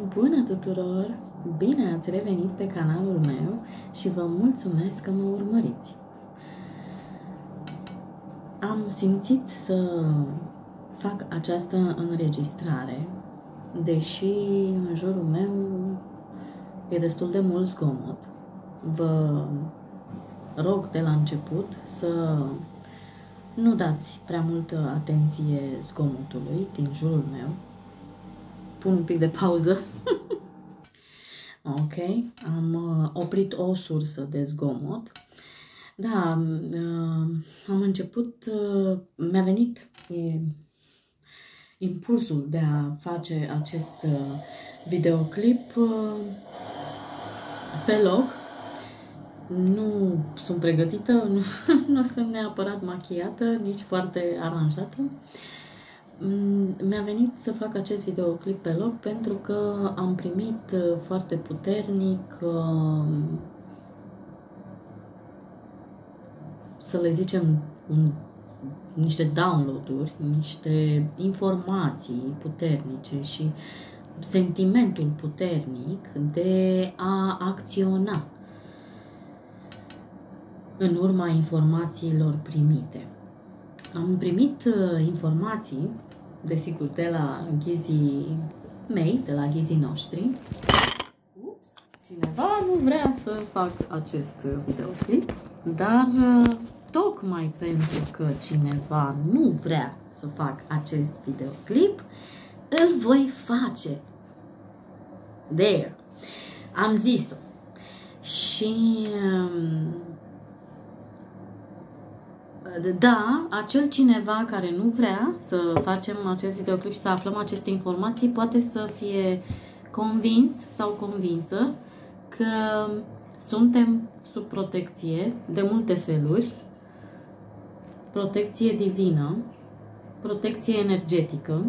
Bună tuturor! Bine ați revenit pe canalul meu și vă mulțumesc că mă urmăriți. Am simțit să fac această înregistrare, deși în jurul meu e destul de mult zgomot. Vă rog de la început să nu dați prea multă atenție zgomotului din jurul meu, pun un pic de pauză. ok, am uh, oprit o sursă de zgomot. Da, uh, am început, uh, mi-a venit e, impulsul de a face acest uh, videoclip uh, pe loc. Nu sunt pregătită, nu, nu sunt neapărat machiată, nici foarte aranjată. Uh, Mm, mi-a venit să fac acest videoclip pe loc pentru că am primit uh, foarte puternic um, să le zicem un, niște download-uri, niște informații puternice și sentimentul puternic de a acționa în urma informațiilor primite. Am primit uh, informații desigur, de la ghizii mei, de la ghizii noștri. Ups, cineva nu vrea să fac acest videoclip, dar tocmai pentru că cineva nu vrea să fac acest videoclip, îl voi face. There. Am zis-o. Și um, da, acel cineva care nu vrea să facem acest videoclip și să aflăm aceste informații poate să fie convins sau convinsă că suntem sub protecție de multe feluri, protecție divină, protecție energetică,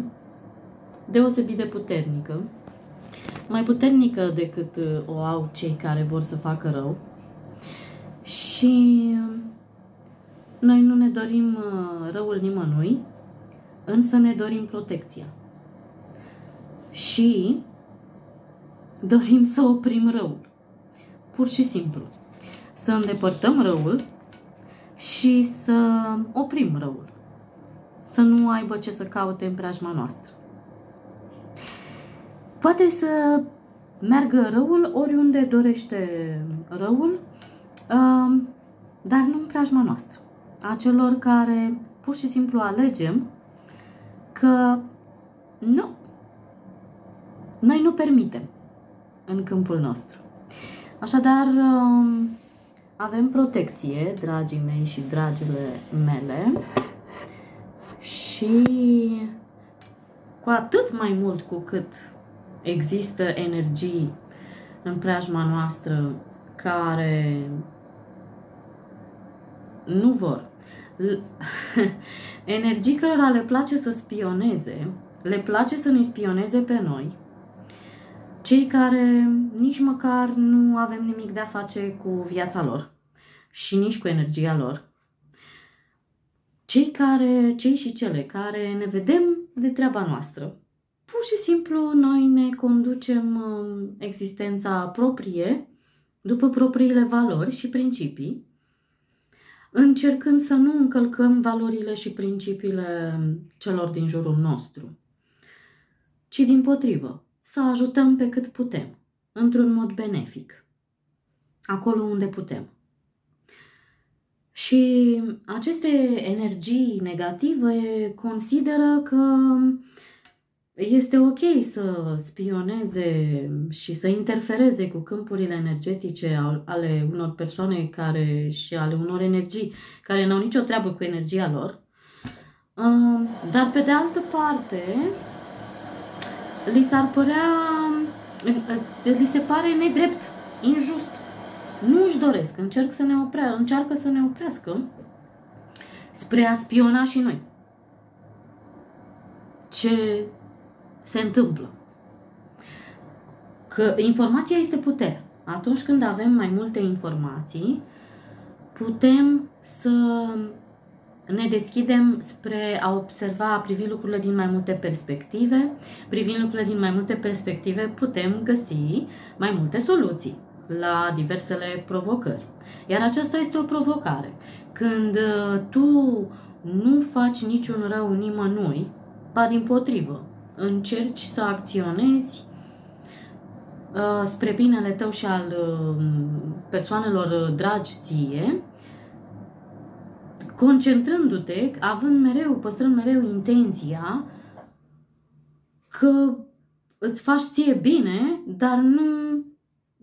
deosebit de puternică, mai puternică decât o au cei care vor să facă rău. Și noi nu ne dorim uh, răul nimănui, însă ne dorim protecția. Și dorim să oprim răul. Pur și simplu. Să îndepărtăm răul și să oprim răul. Să nu aibă ce să caute în preajma noastră. Poate să meargă răul oriunde dorește răul, uh, dar nu în preajma noastră a celor care pur și simplu alegem că nu, noi nu permitem în câmpul nostru. Așadar, um, avem protecție, dragii mei și dragile mele, și cu atât mai mult cu cât există energii în preajma noastră care nu vor energii cărora le place să spioneze, le place să ne spioneze pe noi, cei care nici măcar nu avem nimic de a face cu viața lor și nici cu energia lor, cei care, cei și cele care ne vedem de treaba noastră. Pur și simplu noi ne conducem um, existența proprie după propriile valori și principii încercând să nu încălcăm valorile și principiile celor din jurul nostru, ci din potrivă, să ajutăm pe cât putem, într-un mod benefic, acolo unde putem. Și aceste energii negative consideră că este ok să spioneze și să interfereze cu câmpurile energetice ale unor persoane care și ale unor energii care n-au nicio treabă cu energia lor. Uh, dar pe de altă parte, li s-ar părea, uh, li se pare nedrept, injust. Nu își doresc, încerc să ne oprea, încearcă să ne oprească spre a spiona și noi. Ce se întâmplă. Că informația este putere. Atunci când avem mai multe informații, putem să ne deschidem spre a observa, a privi lucrurile din mai multe perspective. Privind lucrurile din mai multe perspective, putem găsi mai multe soluții la diversele provocări. Iar aceasta este o provocare. Când uh, tu nu faci niciun rău nimănui, ba din potrivă, încerci să acționezi uh, spre binele tău și al uh, persoanelor dragi ție, concentrându-te, având mereu, păstrând mereu intenția că îți faci ție bine, dar nu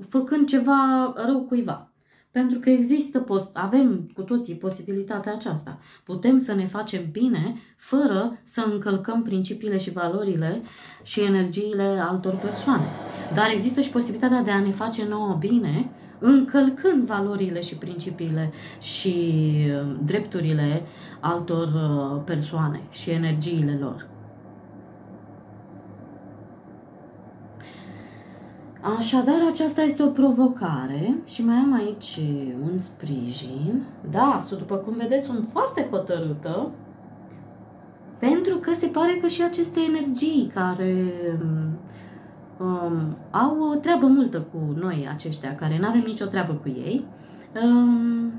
făcând ceva rău cuiva. Pentru că există, post, avem cu toții posibilitatea aceasta. Putem să ne facem bine fără să încălcăm principiile și valorile și energiile altor persoane. Dar există și posibilitatea de a ne face nouă bine încălcând valorile și principiile și uh, drepturile altor uh, persoane și energiile lor. Așadar, aceasta este o provocare și mai am aici un sprijin. Da, după cum vedeți, sunt foarte hotărâtă pentru că se pare că și aceste energii care um, au o treabă multă cu noi aceștia, care nu avem nicio treabă cu ei, um,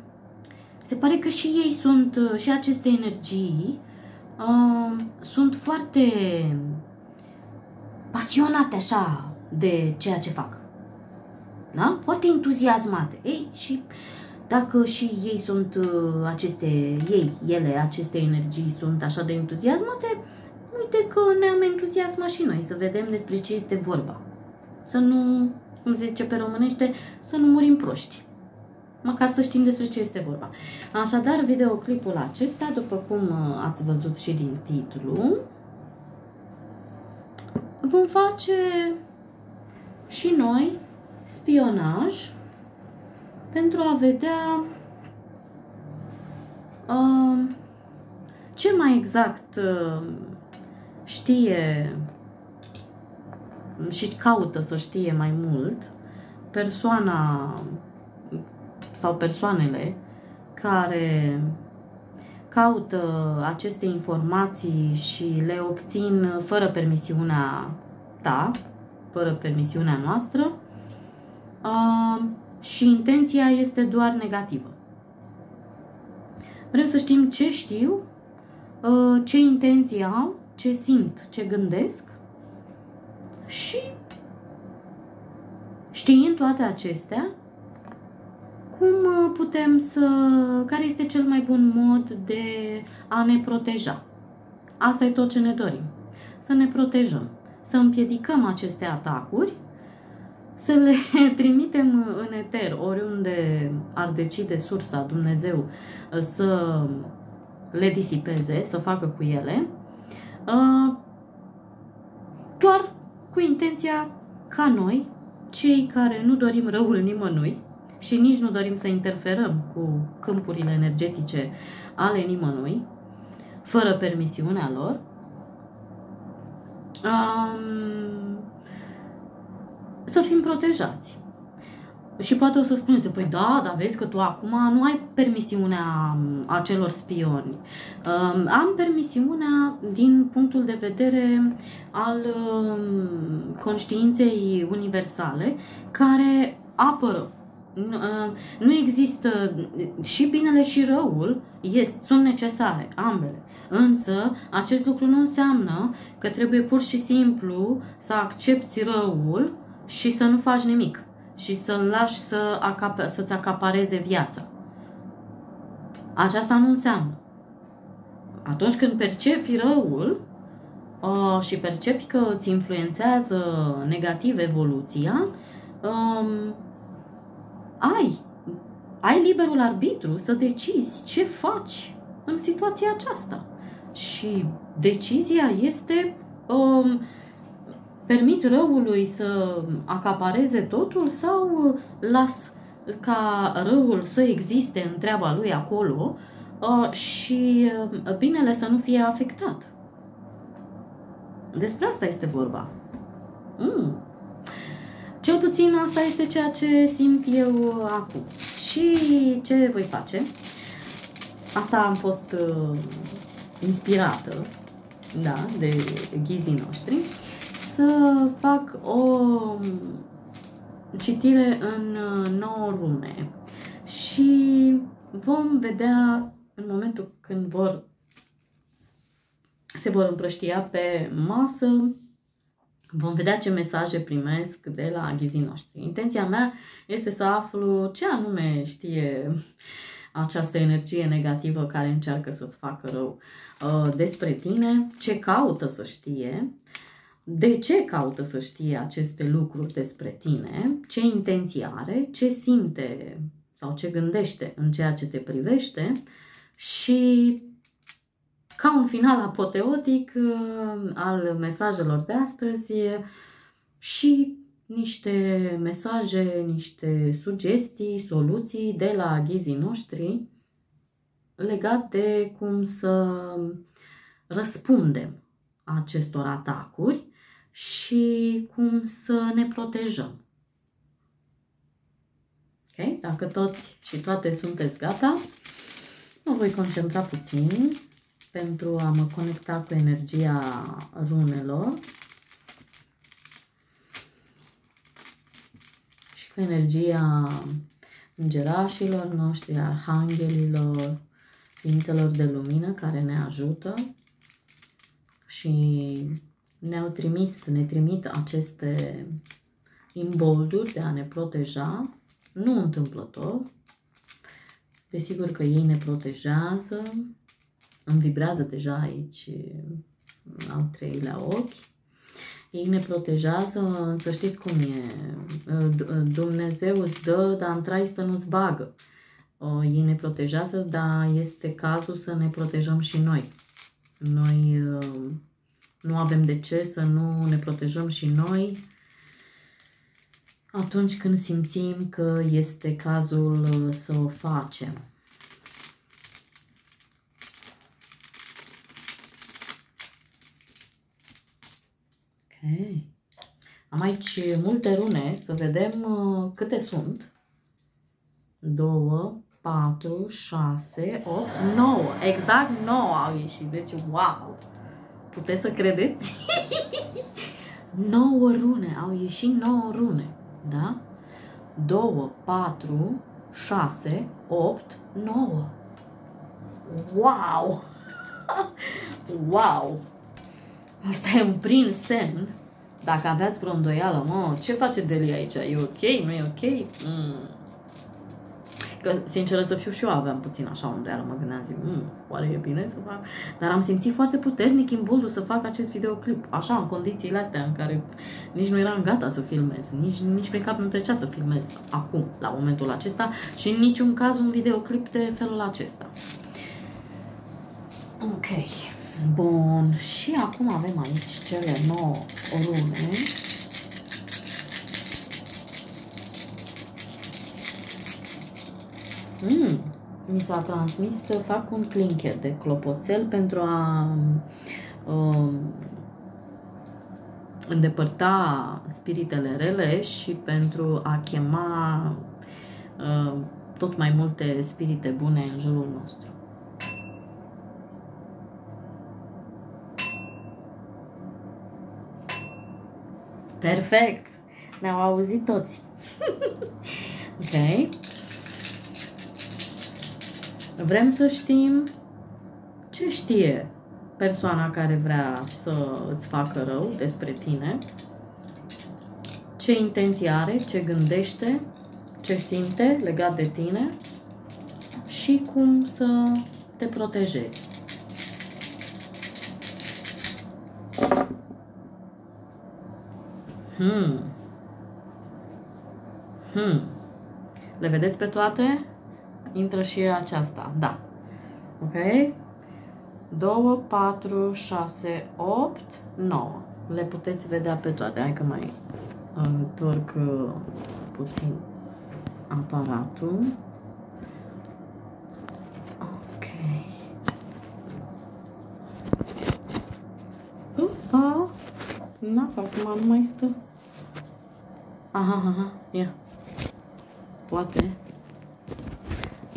se pare că și ei sunt, și aceste energii um, sunt foarte pasionate așa de ceea ce fac. Da? Foarte entuziasmate. Ei, și dacă și ei sunt uh, aceste, ei, ele, aceste energii sunt așa de entuziasmate, uite că ne-am entuziasmat și noi să vedem despre ce este vorba. Să nu, cum se zice pe românește, să nu murim proști. Măcar să știm despre ce este vorba. Așadar, videoclipul acesta, după cum uh, ați văzut și din titlu, vom face și noi spionaj pentru a vedea uh, ce mai exact uh, știe și caută să știe mai mult persoana sau persoanele care caută aceste informații și le obțin fără permisiunea ta, fără permisiunea noastră uh, și intenția este doar negativă. Vrem să știm ce știu, uh, ce intenții au, ce simt, ce gândesc și știind toate acestea, cum uh, putem să, care este cel mai bun mod de a ne proteja. Asta e tot ce ne dorim. Să ne protejăm să împiedicăm aceste atacuri, să le trimitem în eter, oriunde ar decide sursa Dumnezeu uh, să le disipeze, să facă cu ele, uh, doar cu intenția ca noi, cei care nu dorim răul nimănui și nici nu dorim să interferăm cu câmpurile energetice ale nimănui, fără permisiunea lor, um, să fim protejați. Și poate o să spuneți, păi da, dar vezi că tu acum nu ai permisiunea acelor spioni. Um, am permisiunea din punctul de vedere al um, conștiinței universale care apără nu există și binele și răul este, sunt necesare, ambele. Însă, acest lucru nu înseamnă că trebuie pur și simplu să accepti răul și să nu faci nimic și să-l lași să acap- să-ți acapareze viața. Aceasta nu înseamnă. Atunci când percepi răul uh, și percepi că îți influențează negativ evoluția, um, ai, ai liberul arbitru să decizi ce faci în situația aceasta. Și decizia este um, permit răului să acapareze totul sau las ca răul să existe în treaba lui acolo uh, și uh, binele să nu fie afectat. Despre asta este vorba. Mm. Cel puțin asta este ceea ce simt eu acum. Și ce voi face? asta am fost uh, inspirată, da, de ghizii noștri, să fac o citire în uh, nouă rune și vom vedea în momentul când vor se vor împrăștia pe masă, vom vedea ce mesaje primesc de la ghizii noștri. Intenția mea este să aflu ce anume știe această energie negativă care încearcă să-ți facă rău. Uh, despre tine, ce caută să știe, de ce caută să știe aceste lucruri despre tine, ce intenții are, ce simte sau ce gândește în ceea ce te privește și ca un final apoteotic uh, al mesajelor de astăzi și niște mesaje, niște sugestii, soluții de la ghizii noștri legat de cum să răspundem acestor atacuri și cum să ne protejăm. Ok? Dacă toți și toate sunteți gata, mă voi concentra puțin pentru a mă conecta cu energia runelor și cu energia îngerașilor noștri, arhanghelilor, ființelor de lumină care ne ajută și ne-au trimis, ne trimit aceste imbolduri de a ne proteja, nu întâmplător. Desigur că ei ne protejează, îmi vibrează deja aici al treilea ochi. Ei ne protejează, însă știți cum e, Dumnezeu îți dă, dar în traistă nu-ți bagă. Ei ne protejează, dar este cazul să ne protejăm și noi. Noi nu avem de ce să nu ne protejăm și noi atunci când simțim că este cazul să o facem. Ok. Am aici multe rune, să vedem uh, câte sunt. 2, 4, 6, 8, 9. Exact 9 au ieșit. Deci, wow! Puteți să credeți? 9 rune. Au ieșit 9 rune. Da? 2, 4, 6, 8, 9. Wow! wow! Asta e un prin semn. Dacă aveați vreo îndoială, mă, ce face Deli aici? E ok? Nu e ok? Mm. Că, sinceră să fiu, și eu aveam puțin așa o îndoială. Mă gândeam, zic, mm, oare e bine să fac? Dar am simțit foarte puternic imboldul să fac acest videoclip. Așa, în condițiile astea în care nici nu eram gata să filmez. Nici, nici pe cap nu trecea să filmez acum, la momentul acesta. Și în niciun caz un videoclip de felul acesta. Ok. Bun, și acum avem aici cele 9 rune. Mm, mi s-a transmis să fac un clinchet de clopoțel pentru a um, îndepărta spiritele rele și pentru a chema uh, tot mai multe spirite bune în jurul nostru. Perfect! Ne-au auzit toți. ok. Vrem să știm ce știe persoana care vrea să îți facă rău despre tine, ce intenții are, ce gândește, ce simte legat de tine și cum să te protejezi. Hmm. Hmm. Le vedeți pe toate? Intră și aceasta. Da. Ok? 2, 4, 6, 8, 9. Le puteți vedea pe toate. Hai că mai întorc uh, puțin aparatul. Ok. Upa! Na, acum nu mai stă. Aha, aha, ia. Poate.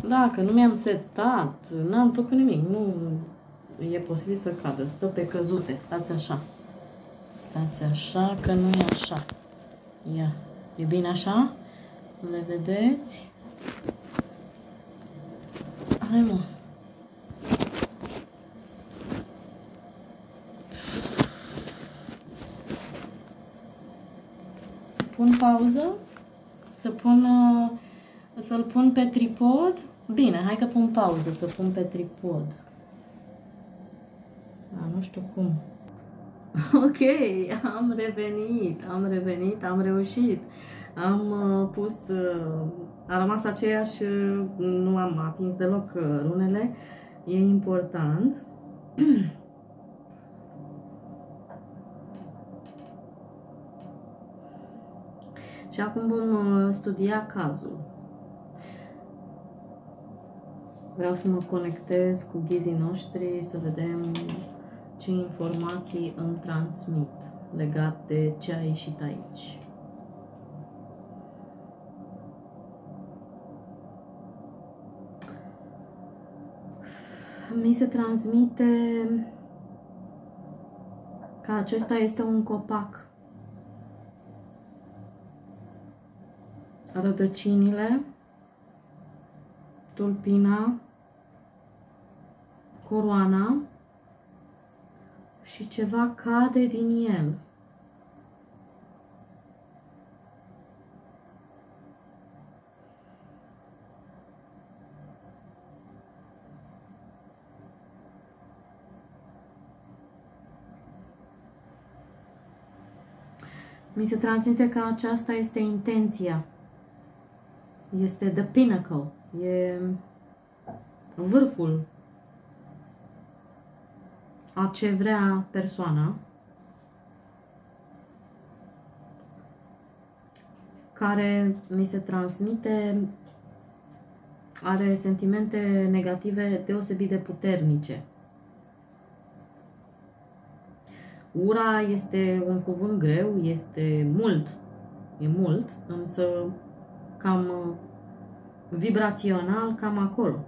Da, că nu mi-am setat, n-am făcut nimic, nu e posibil să cadă, stă pe căzute, stați așa. Stați așa, că nu e așa. Ia, e bine așa? Le vedeți? Hai mă. Pun pauză, să pun, uh, să-l pun pe tripod. Bine, hai că pun pauză, să pun pe tripod. Da, nu știu cum. Ok, am revenit, am revenit, am reușit. Am uh, pus, uh, a rămas aceeași, uh, nu am atins deloc uh, runele. E important. Și acum vom uh, studia cazul. Vreau să mă conectez cu ghizii noștri, să vedem ce informații îmi transmit legat de ce a ieșit aici. Mi se transmite că acesta este un copac. Rădăcinile, tulpina, coroana și ceva cade din el. Mi se transmite că aceasta este intenția. Este the pinnacle. E vârful a ce vrea persoana care mi se transmite are sentimente negative deosebit de puternice. Ura este un cuvânt greu, este mult, e mult, însă cam vibrațional, cam acolo.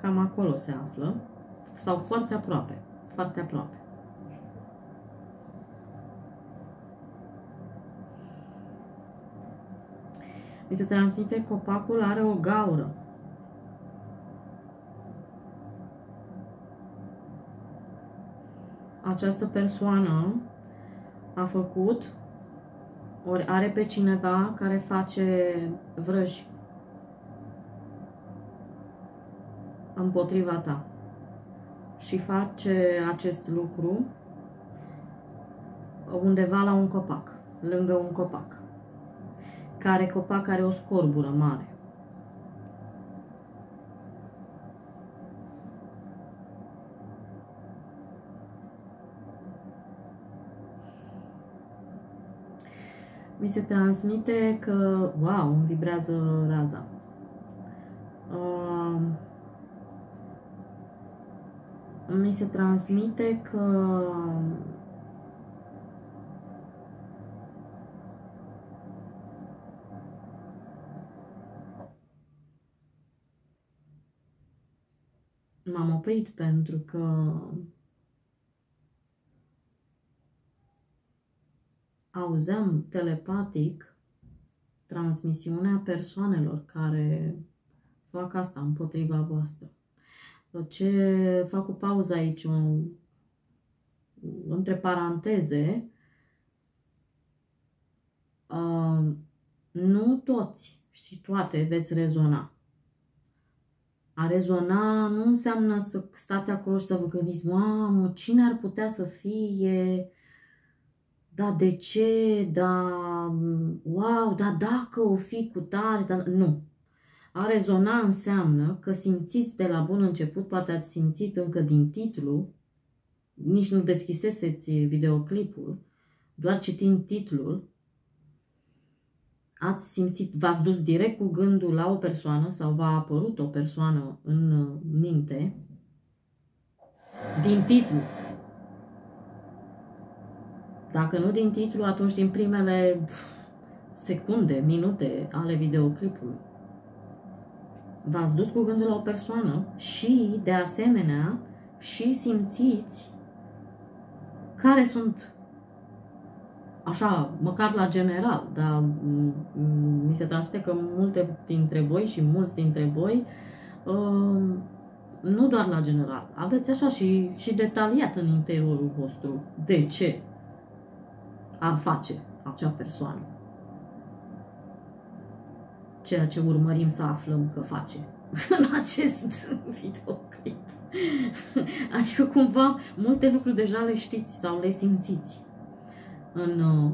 Cam acolo se află, sau foarte aproape foarte aproape. Mi se transmite copacul are o gaură. Această persoană a făcut ori are pe cineva care face vrăji împotriva ta și face acest lucru undeva la un copac, lângă un copac, care copac are o scorbură mare. mi se transmite că, wow, îmi vibrează raza. Uh, mi se transmite că m-am oprit pentru că auzeam telepatic transmisiunea persoanelor care fac asta împotriva voastră ce fac o pauză aici, un, între paranteze, uh, nu toți și toate veți rezona. A rezona nu înseamnă să stați acolo și să vă gândiți, mamă, cine ar putea să fie, da, de ce, da, wow, da, dacă o fi cu tare, da, nu. A rezona înseamnă că simțiți de la bun început, poate ați simțit încă din titlu, nici nu deschiseseți videoclipul, doar citind titlul, ați simțit, v-ați dus direct cu gândul la o persoană sau v-a apărut o persoană în minte din titlu. Dacă nu din titlu, atunci din primele secunde, minute ale videoclipului v-ați dus cu gândul la o persoană și, de asemenea, și simțiți care sunt așa, măcar la general, dar mi se transmite că multe dintre voi și mulți dintre voi, uh, nu doar la general, aveți așa și, și detaliat în interiorul vostru de ce ar face acea persoană. Ceea ce urmărim să aflăm că face în acest videoclip. Adică cumva multe lucruri deja le știți sau le simțiți în, uh,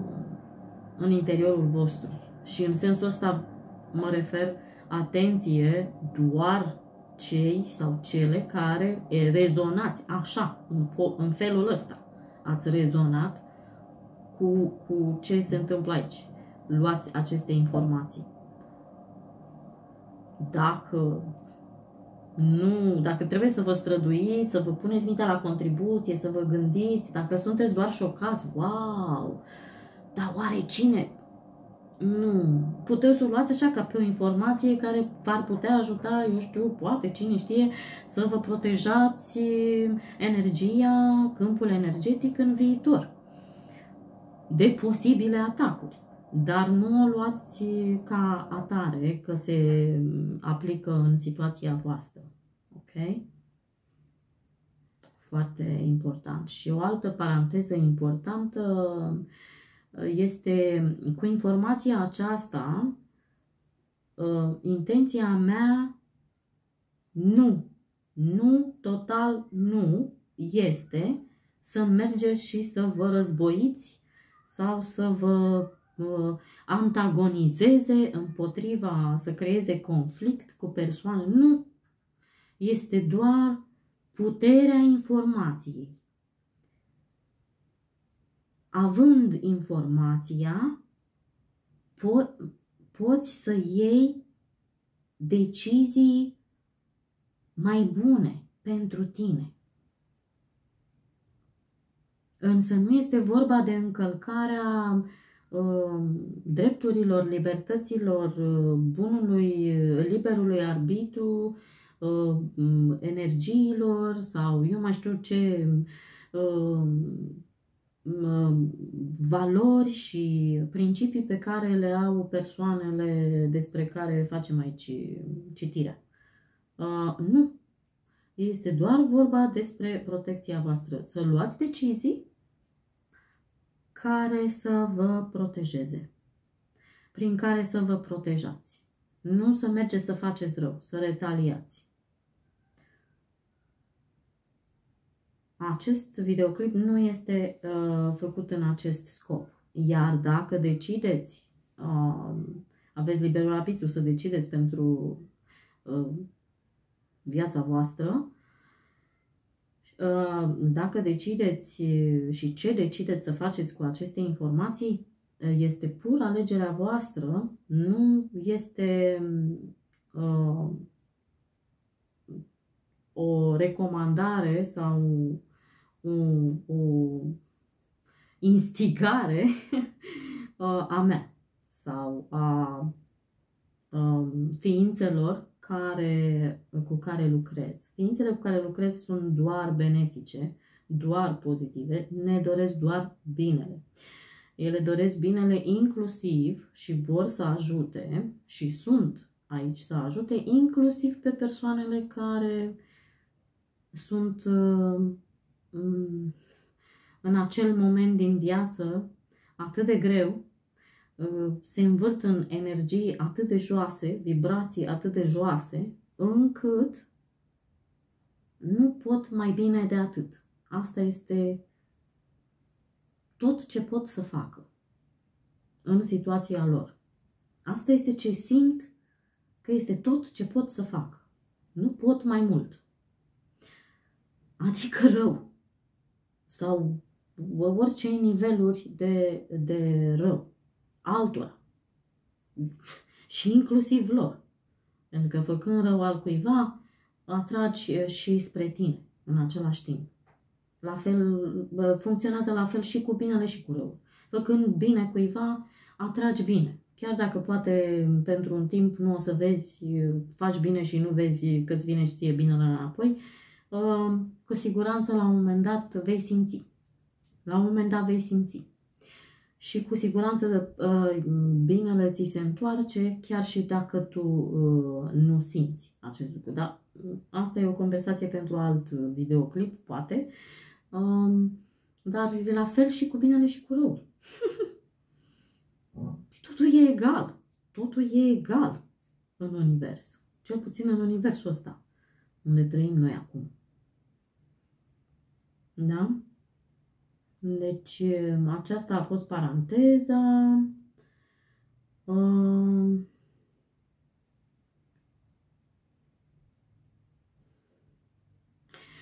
în interiorul vostru. Și în sensul ăsta mă refer, atenție, doar cei sau cele care rezonați așa, în, în felul ăsta. Ați rezonat cu, cu ce se întâmplă aici. Luați aceste informații. Dacă nu, dacă trebuie să vă străduiți, să vă puneți mintea la contribuție, să vă gândiți, dacă sunteți doar șocați, wow, dar oare cine? Nu, puteți să o luați așa ca pe o informație care v-ar putea ajuta, eu știu, poate, cine știe, să vă protejați energia, câmpul energetic în viitor de posibile atacuri. Dar nu o luați ca atare că se aplică în situația voastră. Ok? Foarte important. Și o altă paranteză importantă este cu informația aceasta, uh, intenția mea nu, nu, total nu, este să mergeți și să vă războiți sau să vă uh, antagonizeze împotriva, să creeze conflict cu persoane. Nu! Este doar puterea informației. Având informația, po- poți să iei decizii mai bune pentru tine. Însă nu este vorba de încălcarea uh, drepturilor, libertăților, uh, bunului, liberului arbitru, uh, energiilor sau eu mai știu ce valori și principii pe care le au persoanele despre care facem aici citirea. Nu. Este doar vorba despre protecția voastră. Să luați decizii care să vă protejeze, prin care să vă protejați. Nu să mergeți să faceți rău, să retaliați. Acest videoclip nu este uh, făcut în acest scop. Iar dacă decideți, uh, aveți liberul arbitru să decideți pentru uh, viața voastră, Uh, dacă decideți uh, și ce decideți să faceți cu aceste informații, uh, este pur alegerea voastră, nu este uh, o recomandare sau o, o instigare a mea sau a, a ființelor care, cu care lucrez. Ființele cu care lucrez sunt doar benefice, doar pozitive, ne doresc doar binele. Ele doresc binele inclusiv și vor să ajute și sunt aici să ajute inclusiv pe persoanele care sunt uh, în acel moment din viață atât de greu Uh, se învârt în energii atât de joase, vibrații atât de joase, încât nu pot mai bine de atât. Asta este tot ce pot să facă în situația lor. Asta este ce simt că este tot ce pot să fac. Nu pot mai mult. Adică rău. Sau orice niveluri de, de rău altora. Și inclusiv lor. Pentru că făcând rău al cuiva, atragi și spre tine în același timp. La fel, funcționează la fel și cu binele și cu rău. Făcând bine cuiva, atragi bine. chiar dacă poate pentru un timp nu o să vezi, faci bine și nu vezi că îți vine și ție bine înapoi, uh, cu siguranță la un moment dat vei simți. La un moment dat vei simți. Și cu siguranță uh, binele ți se întoarce chiar și dacă tu uh, nu simți acest lucru. Dar asta e o conversație pentru alt videoclip, poate. Um, dar e la fel și cu binele și cu răul. Totul e egal. Totul e egal în univers. Cel puțin în universul ăsta, unde trăim noi acum. Da? Deci, aceasta a fost paranteza. Uh,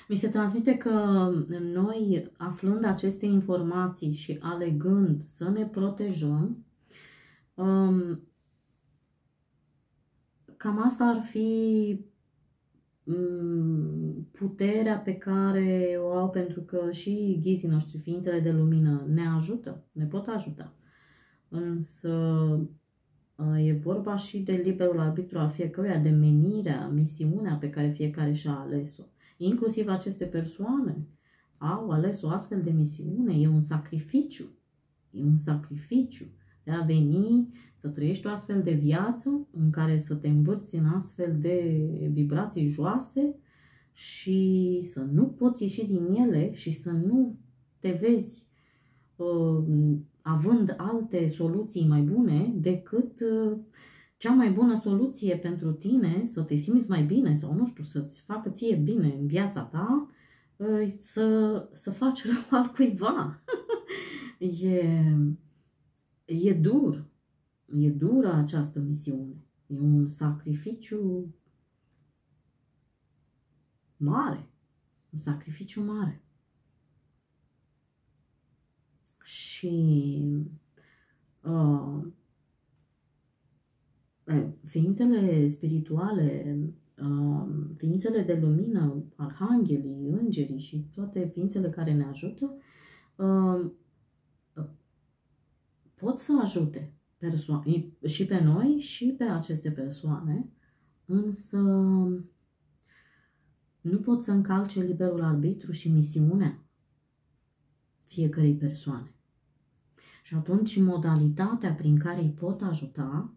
Mi se transmite că noi, aflând aceste informații și alegând să ne protejăm, um, cam asta ar fi um, puterea pe care o au pentru că și ghizii noștri, ființele de lumină, ne ajută, ne pot ajuta. Însă uh, e vorba și de liberul arbitru al fiecăruia, de menirea, misiunea pe care fiecare și-a ales-o. Inclusiv aceste persoane au ales o astfel de misiune, e un sacrificiu. E un sacrificiu de a veni să trăiești o astfel de viață în care să te învârți în astfel de vibrații joase și să nu poți ieși din ele și să nu te vezi uh, având alte soluții mai bune decât uh, cea mai bună soluție pentru tine să te simți mai bine sau nu știu, să-ți facă ție bine în viața ta, ă, să, să faci rău al cuiva. e, e dur. E dură această misiune. E un sacrificiu mare. Un sacrificiu mare. Și uh, ființele spirituale, ființele de lumină, arhanghelii, îngerii și toate ființele care ne ajută, pot să ajute persoane, și pe noi și pe aceste persoane, însă nu pot să încalce liberul arbitru și misiunea fiecărei persoane. Și atunci modalitatea prin care îi pot ajuta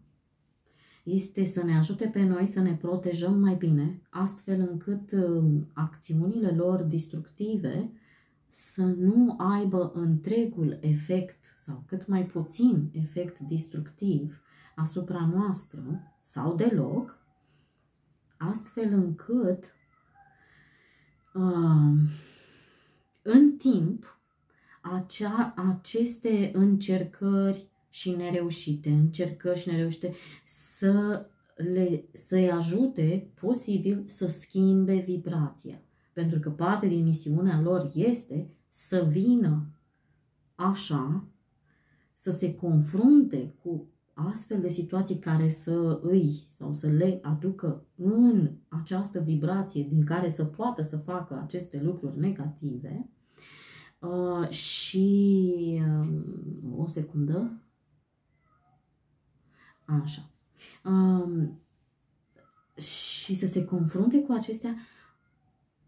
este să ne ajute pe noi să ne protejăm mai bine, astfel încât um, acțiunile lor destructive să nu aibă întregul efect sau cât mai puțin efect destructiv asupra noastră sau deloc, astfel încât uh, în timp acea, aceste încercări și nereușite, încercări și nereușite, să le, să-i ajute posibil să schimbe vibrația. Pentru că parte din misiunea lor este să vină așa, să se confrunte cu astfel de situații care să îi sau să le aducă în această vibrație din care să poată să facă aceste lucruri negative. Uh, și uh, o secundă, Așa. Um, și să se confrunte cu acestea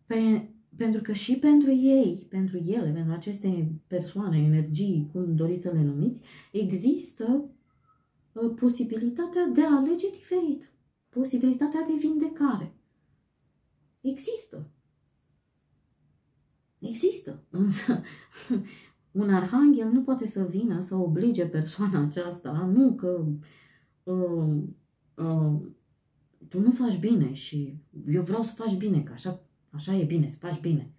pe, pentru că și pentru ei, pentru ele, pentru aceste persoane, energii, cum doriți să le numiți, există uh, posibilitatea de a alege diferit. Posibilitatea de vindecare. Există. Există. Însă un arhanghel nu poate să vină să oblige persoana aceasta, nu că uh, uh, tu nu faci bine și eu vreau să faci bine, că așa, așa e bine, să faci bine.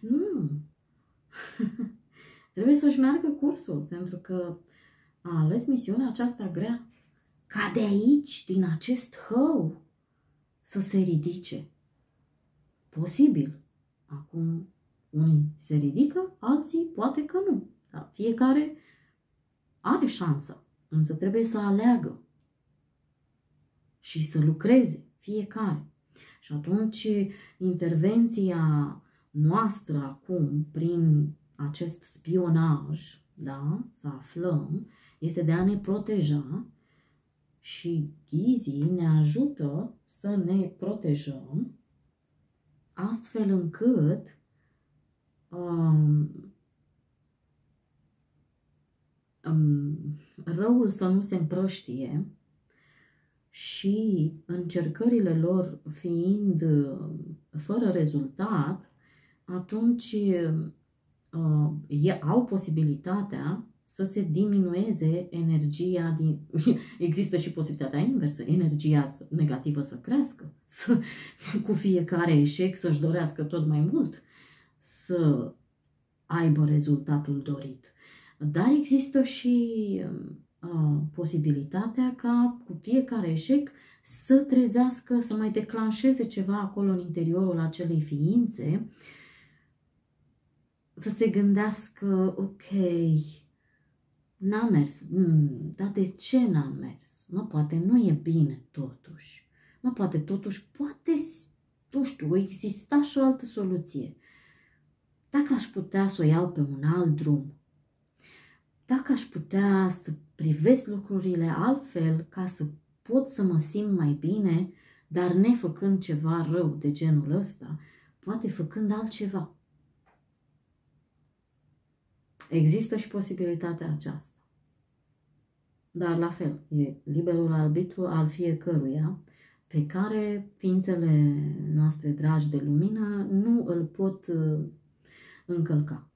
nu! Trebuie să-și meargă cursul, pentru că a ales misiunea aceasta grea ca de aici, din acest hău, să se ridice. Posibil. Acum, unii se ridică, alții poate că nu. Dar fiecare are șansă. Însă trebuie să aleagă și să lucreze fiecare. Și atunci intervenția noastră acum prin acest spionaj, da, să aflăm, este de a ne proteja și ghizii ne ajută să ne protejăm astfel încât um, um, răul să nu se împrăștie și încercările lor fiind uh, fără rezultat, atunci uh, e, au posibilitatea să se diminueze energia din... Există și posibilitatea inversă, energia negativă să crească, să, cu fiecare eșec să-și dorească tot mai mult, să aibă rezultatul dorit. Dar există și uh, posibilitatea ca cu fiecare eșec să trezească, să mai declanșeze ceva acolo în interiorul acelei ființe, să se gândească, ok, N-a mers. Mm, dar de ce n-a mers? Mă, poate nu e bine totuși. Mă, poate totuși, poate, nu știu, exista și o altă soluție. Dacă aș putea să o iau pe un alt drum, dacă aș putea să privesc lucrurile altfel ca să pot să mă simt mai bine, dar nefăcând ceva rău de genul ăsta, poate făcând altceva. Există și posibilitatea aceasta. Dar la fel, e liberul arbitru al fiecăruia pe care ființele noastre dragi de lumină nu îl pot uh, încălca.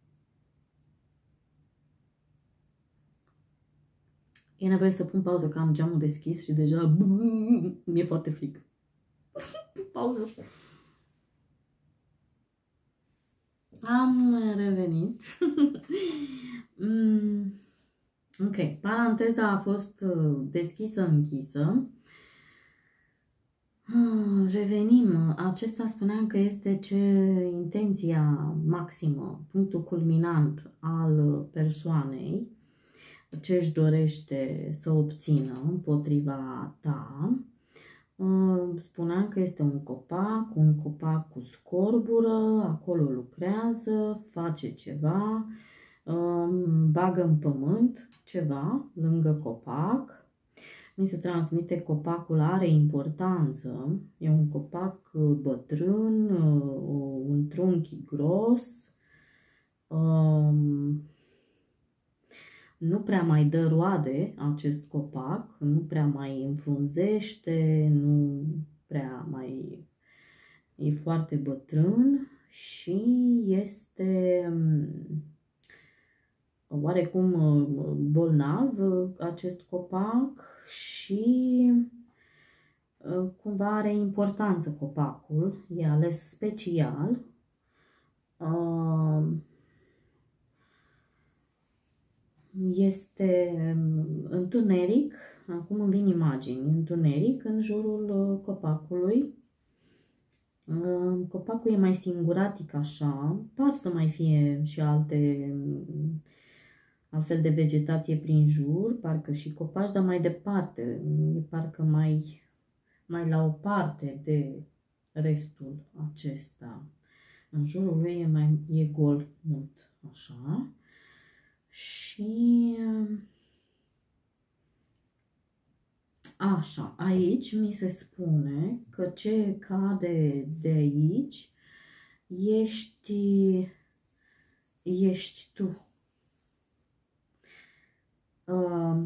E nevoie să pun pauză că am geamul deschis și deja mi-e foarte frig. pauză. Am revenit. mm. Ok, paranteza a fost uh, deschisă, închisă. Ah, revenim. Acesta spuneam că este ce intenția maximă, punctul culminant al persoanei, ce își dorește să obțină împotriva ta. Uh, spuneam că este un copac, un copac cu scorbură, acolo lucrează, face ceva, um, bagă în pământ ceva lângă copac. Mi se transmite copacul are importanță. E un copac uh, bătrân, uh, un trunchi gros. Um, nu prea mai dă roade acest copac, nu prea mai înfrunzește, nu prea mai e foarte bătrân și este um, oarecum uh, bolnav uh, acest copac și uh, cumva are importanță copacul, e ales special. Este um, întuneric, acum îmi vin imagini, întuneric în jurul copacului. Copacul e mai singuratic așa, par să mai fie și alte um, altfel de vegetație prin jur, parcă și copaci, dar mai departe, e parcă mai, mai la o parte de restul acesta. În jurul lui e, mai, e gol mult, așa. Și așa, aici mi se spune că ce cade de aici ești, ești tu uh,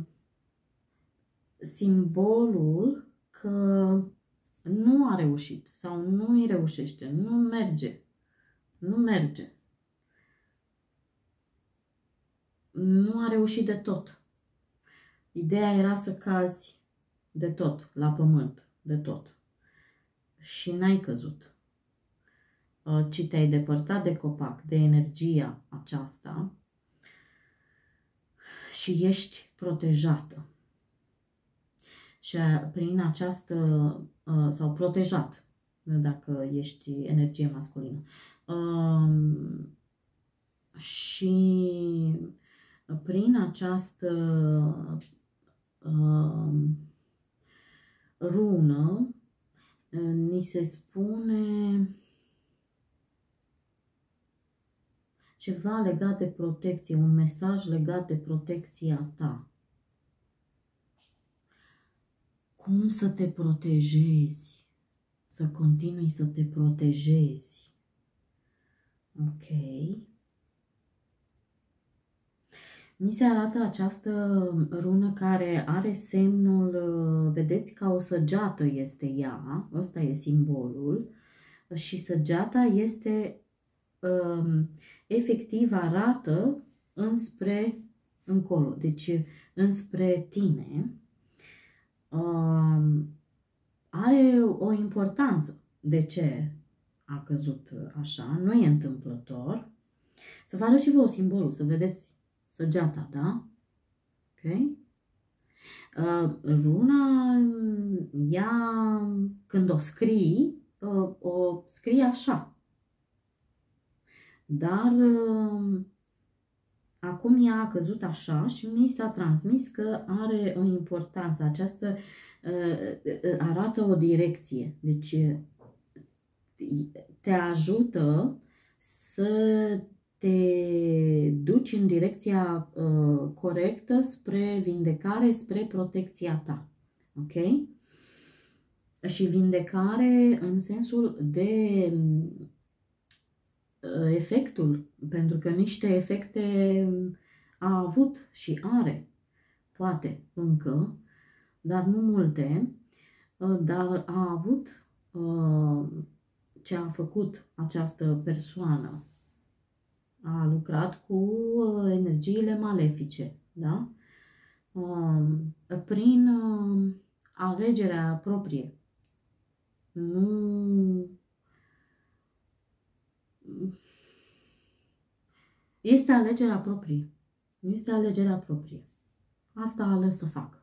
simbolul că nu a reușit sau nu îi reușește, nu merge, nu merge. Nu a reușit de tot. Ideea era să cazi de tot, la pământ, de tot. Și n-ai căzut. Uh, ci te-ai depărtat de copac, de energia aceasta și ești protejată. Și prin această, sau protejat, dacă ești energie masculină. Și prin această rună ni se spune ceva legat de protecție, un mesaj legat de protecția ta. cum să te protejezi, să continui să te protejezi. Ok. Mi se arată această rună care are semnul, vedeți, ca o săgeată este ea, ăsta e simbolul, și săgeata este, um, efectiv arată înspre încolo, deci înspre tine. Um, are o importanță. De ce a căzut așa? Nu e întâmplător. Să vă arăt și vouă simbolul, să vedeți săgeata, da? Ok? Uh, runa, ea, când o scrii, uh, o scrie așa. Dar uh, acum ea a căzut așa și mi s-a transmis că are o importanță. Această uh, arată o direcție. Deci te ajută să te duci în direcția uh, corectă spre vindecare, spre protecția ta. Ok? Și vindecare în sensul de uh, efectul, pentru că niște efecte a avut și are, poate încă, dar nu multe, uh, dar a avut uh, ce a făcut această persoană a lucrat cu uh, energiile malefice, da? Um, prin uh, alegerea proprie. Nu este alegerea proprie. Este alegerea proprie. Asta a ales să fac.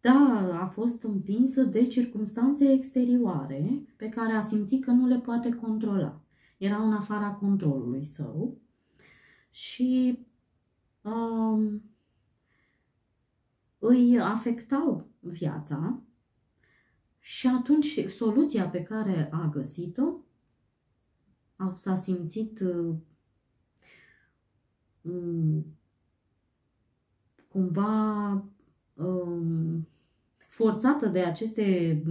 Da, a fost împinsă de circumstanțe exterioare pe care a simțit că nu le poate controla. Era în afara controlului său și um, îi afectau viața și atunci soluția pe care a găsit-o s-a simțit um, cumva um, forțată de aceste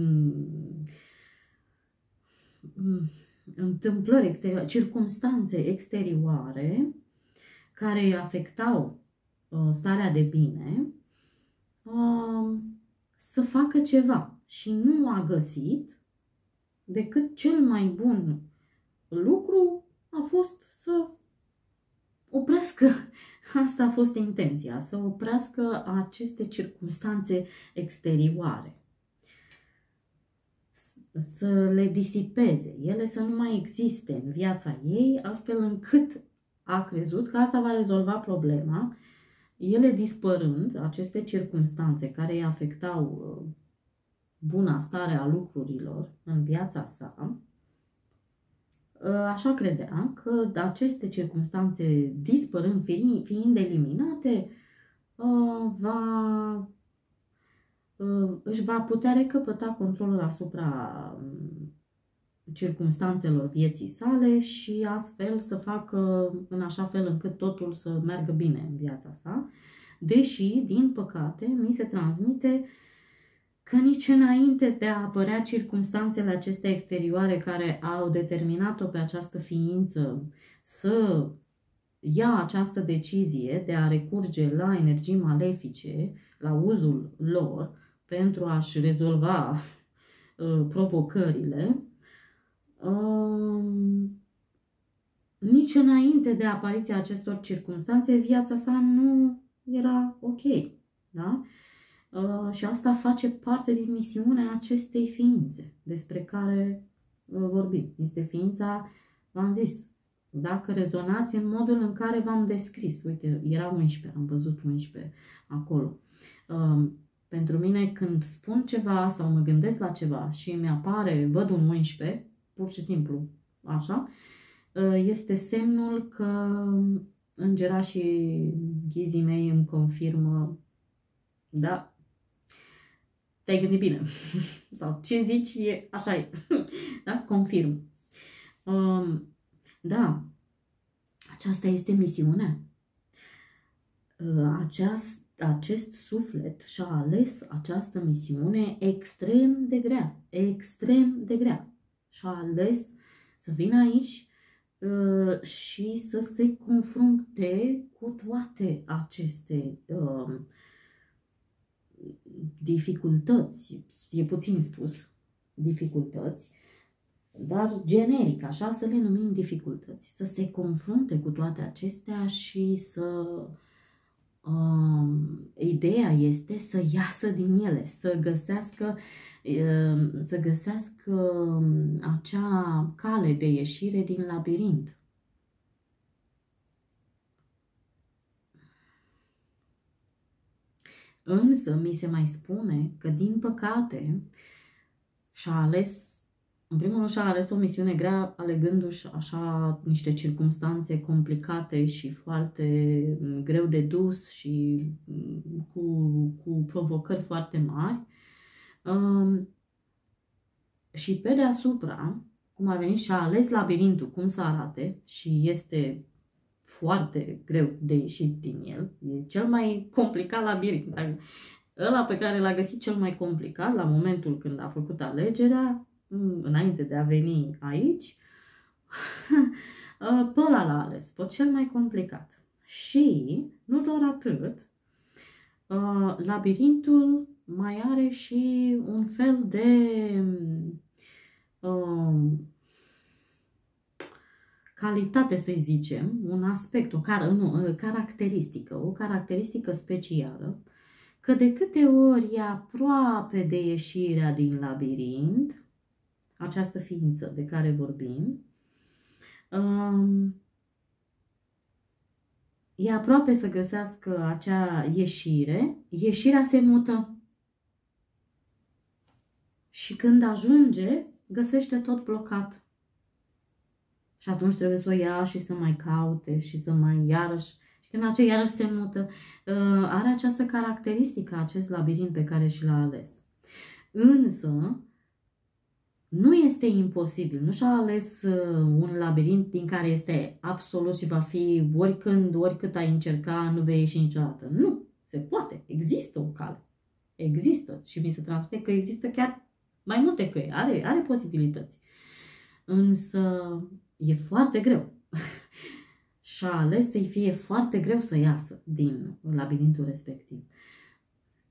um, întâmplări exterioare, circumstanțe exterioare care îi afectau uh, starea de bine, uh, să facă ceva. Și nu a găsit decât cel mai bun lucru a fost să oprească, asta a fost intenția, să oprească aceste circumstanțe exterioare. Să le disipeze, ele să nu mai existe în viața ei, astfel încât a crezut că asta va rezolva problema, ele dispărând, aceste circumstanțe care îi afectau uh, buna stare a lucrurilor în viața sa, Ă, așa credea că aceste circunstanțe dispărând, fiind eliminate, ă, va, ă, își va putea recăpăta controlul asupra circumstanțelor vieții sale și astfel să facă în așa fel încât totul să meargă bine în viața sa, deși, din păcate, mi se transmite uh, că nici înainte de a apărea circumstanțele acestea exterioare care au determinat-o pe această ființă să ia această decizie de a recurge la energii malefice, la uzul lor, pentru a-și rezolva uh, provocările, uh, nici înainte de apariția acestor circunstanțe, viața sa nu era ok. Da? Uh, și asta face parte din misiunea acestei ființe despre care uh, vorbim. Este ființa, v-am zis, dacă rezonați în modul în care v-am descris, uite, era 11, am văzut 11 acolo. Um, pentru mine, când spun ceva sau mă gândesc la ceva și mi apare, văd un 11, pur și simplu, așa, uh, este semnul că îngerașii ghizii mei îmi confirmă, da, te-ai gândit bine. Sau ce zici, e, așa e. da? Confirm. Um, da, aceasta este misiunea. Uh, aceast, acest suflet și-a ales această misiune extrem de grea, extrem de grea. Și-a ales să vină aici uh, și să se confrunte cu toate aceste uh, dificultăți, e puțin spus, dificultăți, dar generic, așa să le numim dificultăți, să se confrunte cu toate acestea și să um, ideea este să iasă din ele, să găsească um, să găsească um, acea cale de ieșire din labirint. Însă mi se mai spune că, din păcate, și-a ales în primul rând și-a ales o misiune grea, alegându-și așa niște circunstanțe complicate și foarte mm, greu de dus și mm, cu, cu provocări foarte mari. Um, și pe deasupra, cum a venit și a ales labirintul, cum să arate și este foarte greu de ieșit din el. E cel mai complicat labirint. Ăla pe care l-a găsit cel mai complicat la momentul când a făcut alegerea Mm, înainte de a veni aici, uh, pe ăla l-a ales, pe cel mai complicat. Și, nu doar atât, uh, labirintul mai are și un fel de um, calitate, să zicem, un aspect, o car- nu, uh, caracteristică, o caracteristică specială, că de câte ori e aproape de ieșirea din labirint, această ființă de care vorbim, um, e aproape să găsească acea ieșire, ieșirea se mută. Și când ajunge, găsește tot blocat. Și atunci trebuie să o ia și să mai caute și să mai iarăși. Și când acea iarăși se mută, uh, are această caracteristică, acest labirint pe care și l-a ales. Însă, nu este imposibil, nu și-a ales uh, un labirint din care este absolut și va fi oricând, oricât ai încerca, nu vei ieși niciodată. Nu, se poate, există o cale. Există și mi se transmite că există chiar mai multe căi, are, are posibilități. Însă e foarte greu. și-a ales să-i fie foarte greu să iasă din labirintul respectiv.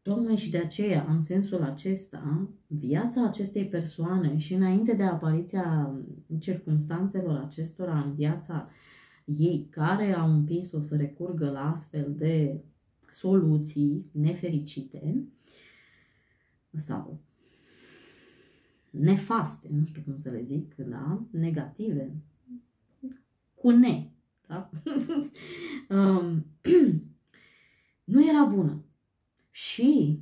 Tocmai și de aceea, în sensul acesta, viața acestei persoane și înainte de apariția circumstanțelor acestora în viața ei, care au împins-o să recurgă la astfel de soluții nefericite sau nefaste, nu știu cum să le zic, da? negative, cu ne, da? Um, nu era bună și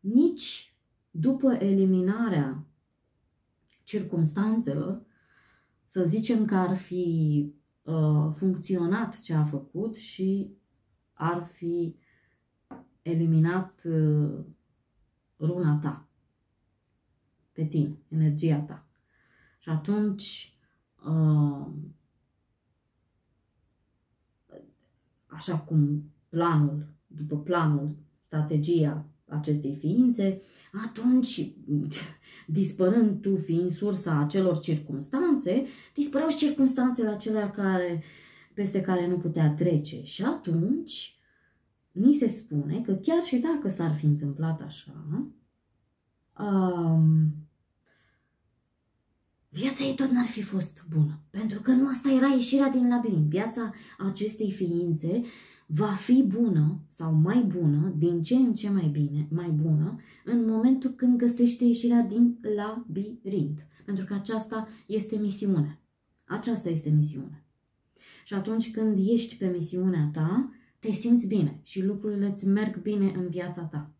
nici după eliminarea circumstanțelor, să zicem că ar fi uh, funcționat ce a făcut și ar fi eliminat uh, runa ta pe tine, energia ta. Și atunci, uh, așa cum planul, după planul strategia acestei ființe, atunci, dispărând tu fiind sursa acelor circumstanțe, dispăreau și circumstanțele acelea care, peste care nu putea trece. Și atunci, ni se spune că chiar și dacă s-ar fi întâmplat așa, um, viața ei tot n-ar fi fost bună. Pentru că nu asta era ieșirea din labirint. Viața acestei ființe va fi bună sau mai bună, din ce în ce mai bine, mai bună, în momentul când găsește ieșirea din labirint. Pentru că aceasta este misiunea. Aceasta este misiunea. Și atunci când ești pe misiunea ta, te simți bine și lucrurile îți merg bine în viața ta.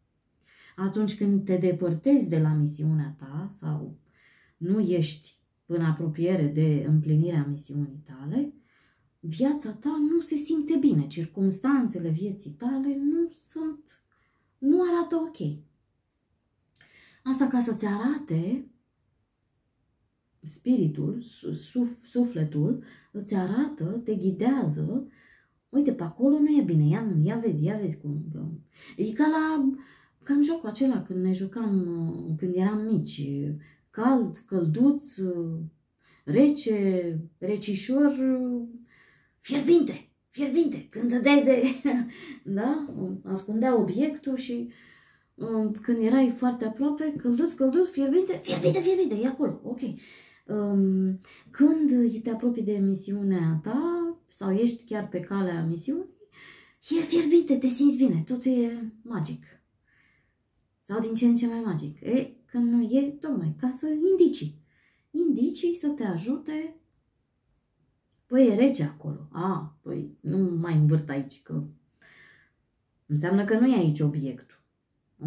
Atunci când te depărtezi de la misiunea ta sau nu ești în apropiere de împlinirea misiunii tale, viața ta nu se simte bine, circumstanțele vieții tale nu sunt, nu arată ok. Asta ca să-ți arate spiritul, suf, sufletul, îți arată, te ghidează uite, pe acolo nu e bine, ia, ia vezi, ia vezi cum. E ca la, ca în jocul acela, când ne jucam, când eram mici, cald, călduț, rece, recișor, fierbinte, fierbinte, când dădeai de, da, ascundea obiectul și um, când erai foarte aproape, călduț, călduț, fierbinte, fierbinte, fierbinte, e acolo, ok. Um, când te apropii de misiunea ta sau ești chiar pe calea misiunii, e fierbinte, te simți bine, totul e magic. Sau din ce în ce mai magic. E, când nu e, tocmai ca să indici. Indicii să te ajute. Păi e rece acolo. A, păi nu mai învârt aici, că înseamnă că nu e aici obiectul.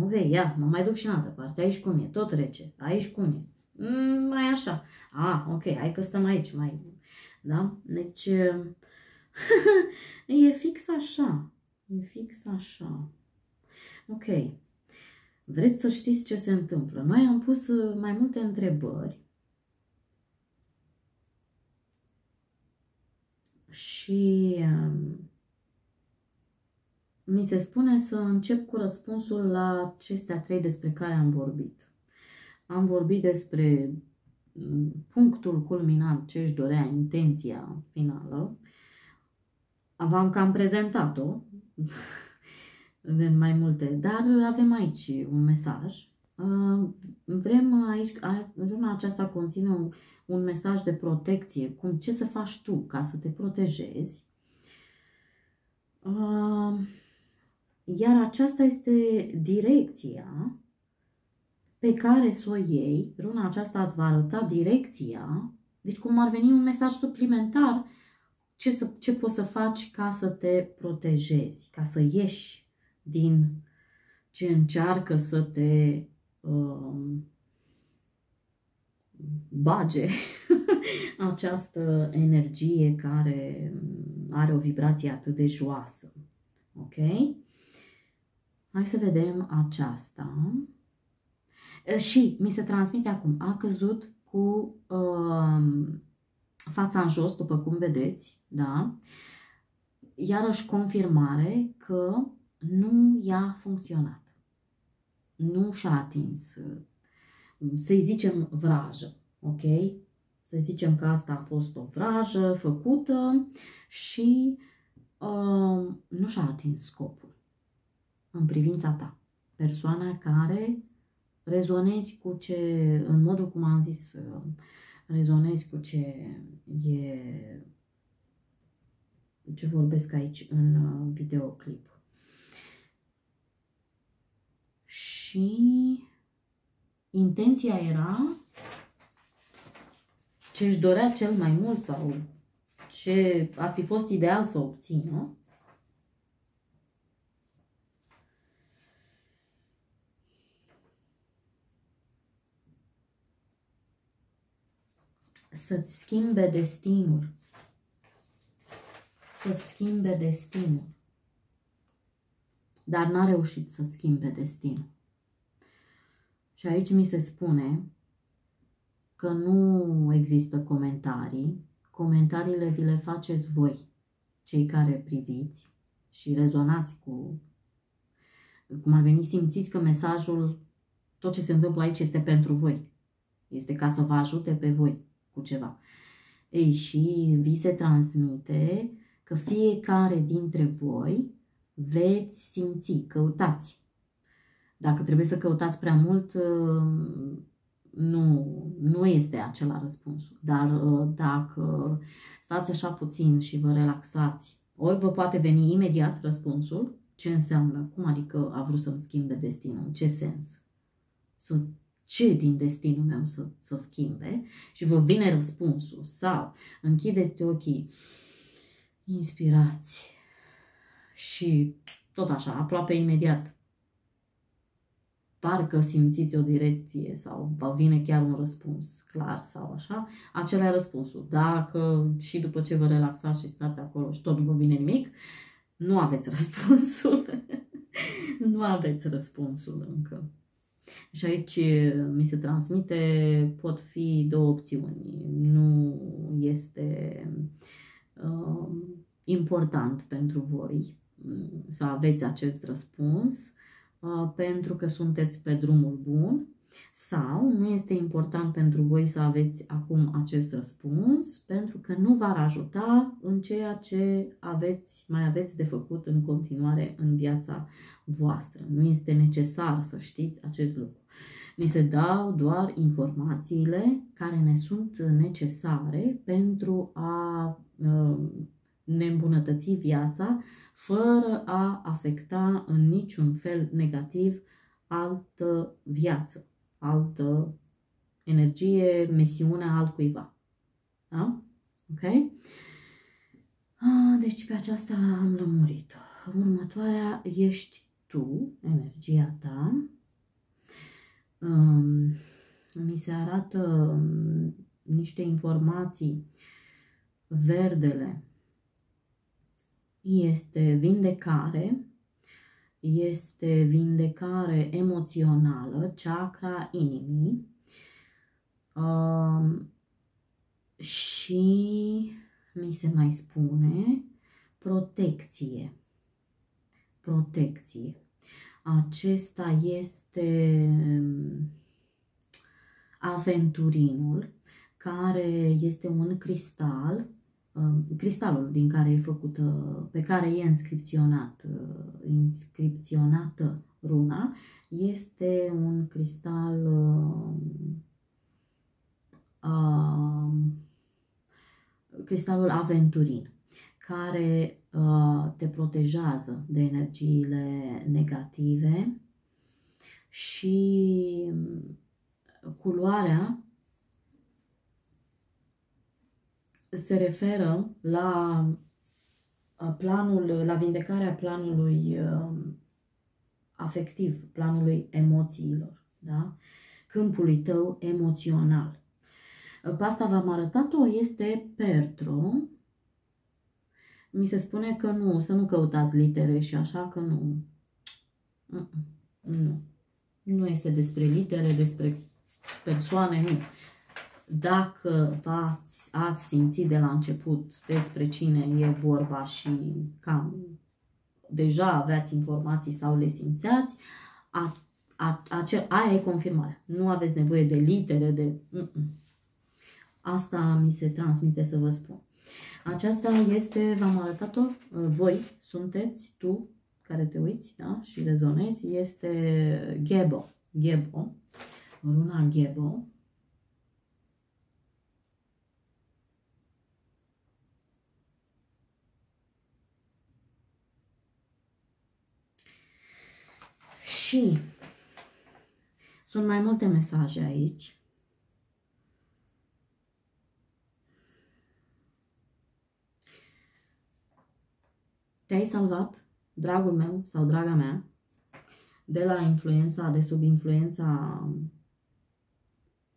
Ok, ia, mă mai duc și în altă parte. Aici cum e? Tot rece. Aici cum e? Mm, mai așa. A, ok, hai că stăm aici. Mai... Da? Deci, e fix așa. E fix așa. Ok. Vreți să știți ce se întâmplă? Noi am pus uh, mai multe întrebări și um, mi se spune să încep cu răspunsul la acestea trei despre care am vorbit. Am vorbit despre mm, punctul culminant, ce își dorea, intenția finală. V-am cam prezentat-o de mai multe, dar avem aici un mesaj. Uh, vrem aici, zona aceasta conține un, un mesaj de protecție, cum ce să faci tu ca să te protejezi. Uh, iar aceasta este direcția pe care să o iei. Runa aceasta îți va arăta direcția, deci cum ar veni un mesaj suplimentar ce, să, ce poți să faci ca să te protejezi, ca să ieși din ce încearcă să te um, bage această energie care are o vibrație atât de joasă. Ok? Hai să vedem aceasta. Și mi se transmite acum, a căzut cu uh, fața în jos, după cum vedeți, da? Iarăși confirmare că nu i-a funcționat. Nu și-a atins, să-i zicem, vrajă, ok? Să zicem că asta a fost o vrajă făcută și uh, nu și-a atins scopul în privința ta. Persoana care rezonezi cu ce, în modul cum am zis, rezonezi cu ce e, ce vorbesc aici în uh, videoclip. Și intenția era ce își dorea cel mai mult sau ce ar fi fost ideal să obțină, să-ți schimbe destinul. Să-ți schimbe destinul. Dar n-a reușit să schimbe destinul. Și aici mi se spune că nu există comentarii. Comentariile vi le faceți voi, cei care priviți și rezonați cu cum ar veni, simțiți că mesajul, tot ce se întâmplă aici este pentru voi. Este ca să vă ajute pe voi cu ceva. Ei, și vi se transmite că fiecare dintre voi veți simți, căutați. Dacă trebuie să căutați prea mult, uh, nu, nu este acela răspunsul. Dar uh, dacă stați așa puțin și vă relaxați, ori vă poate veni imediat răspunsul, ce înseamnă, cum adică a vrut să-mi schimbe destinul, în ce sens? Să ce din destinul meu să, să schimbe și vă vine răspunsul. Sau închideți ochii, inspirați și tot așa, aproape imediat. Parcă simțiți o direcție sau vă vine chiar un răspuns clar sau așa, acela e răspunsul. Dacă și după ce vă relaxați și stați acolo și tot nu vă vine nimic, nu aveți răspunsul. nu aveți răspunsul încă. Și aici mi se transmite, pot fi două opțiuni. Nu este uh, important pentru voi mm, să aveți acest răspuns, uh, pentru că sunteți pe drumul bun sau nu este important pentru voi să aveți acum acest răspuns pentru că nu v-ar ajuta în ceea ce aveți, mai aveți de făcut în continuare în viața voastră. Nu este necesar să știți acest lucru. Ni se dau doar informațiile care ne sunt necesare pentru a uh, ne îmbunătăți viața fără a afecta în niciun fel negativ altă viață altă energie, misiunea altcuiva. Da? Ok? deci pe aceasta am lămurit-o. Următoarea ești tu, energia ta. Um, mi se arată um, niște informații. Verdele este vindecare, este vindecare emoțională, chakra inimii uh, și mi se mai spune protecție. Protecție. Acesta este um, aventurinul, care este un cristal Um, cristalul din care e făcută, pe care e inscripționat, uh, inscripționată runa, este un cristal uh, cristalul aventurin, care uh, te protejează de energiile negative și culoarea se referă la planul, la vindecarea planului afectiv, planului emoțiilor, da? câmpului tău emoțional. Pe asta v-am arătat-o, este Pertro. Mi se spune că nu, să nu căutați litere și așa că nu. Nu. Nu este despre litere, despre persoane, nu dacă ați, ați simțit de la început despre cine e vorba și cam deja aveați informații sau le simțeați, a, a, a, aia e confirmarea. Nu aveți nevoie de litere, de... Mm -mm. Asta mi se transmite să vă spun. Aceasta este, v-am arătat-o, voi sunteți, tu care te uiți da? și rezonezi, este Gebo. Gebo, runa Gebo, Și sunt mai multe mesaje aici. Te-ai salvat, dragul meu sau draga mea, de la influența, de sub influența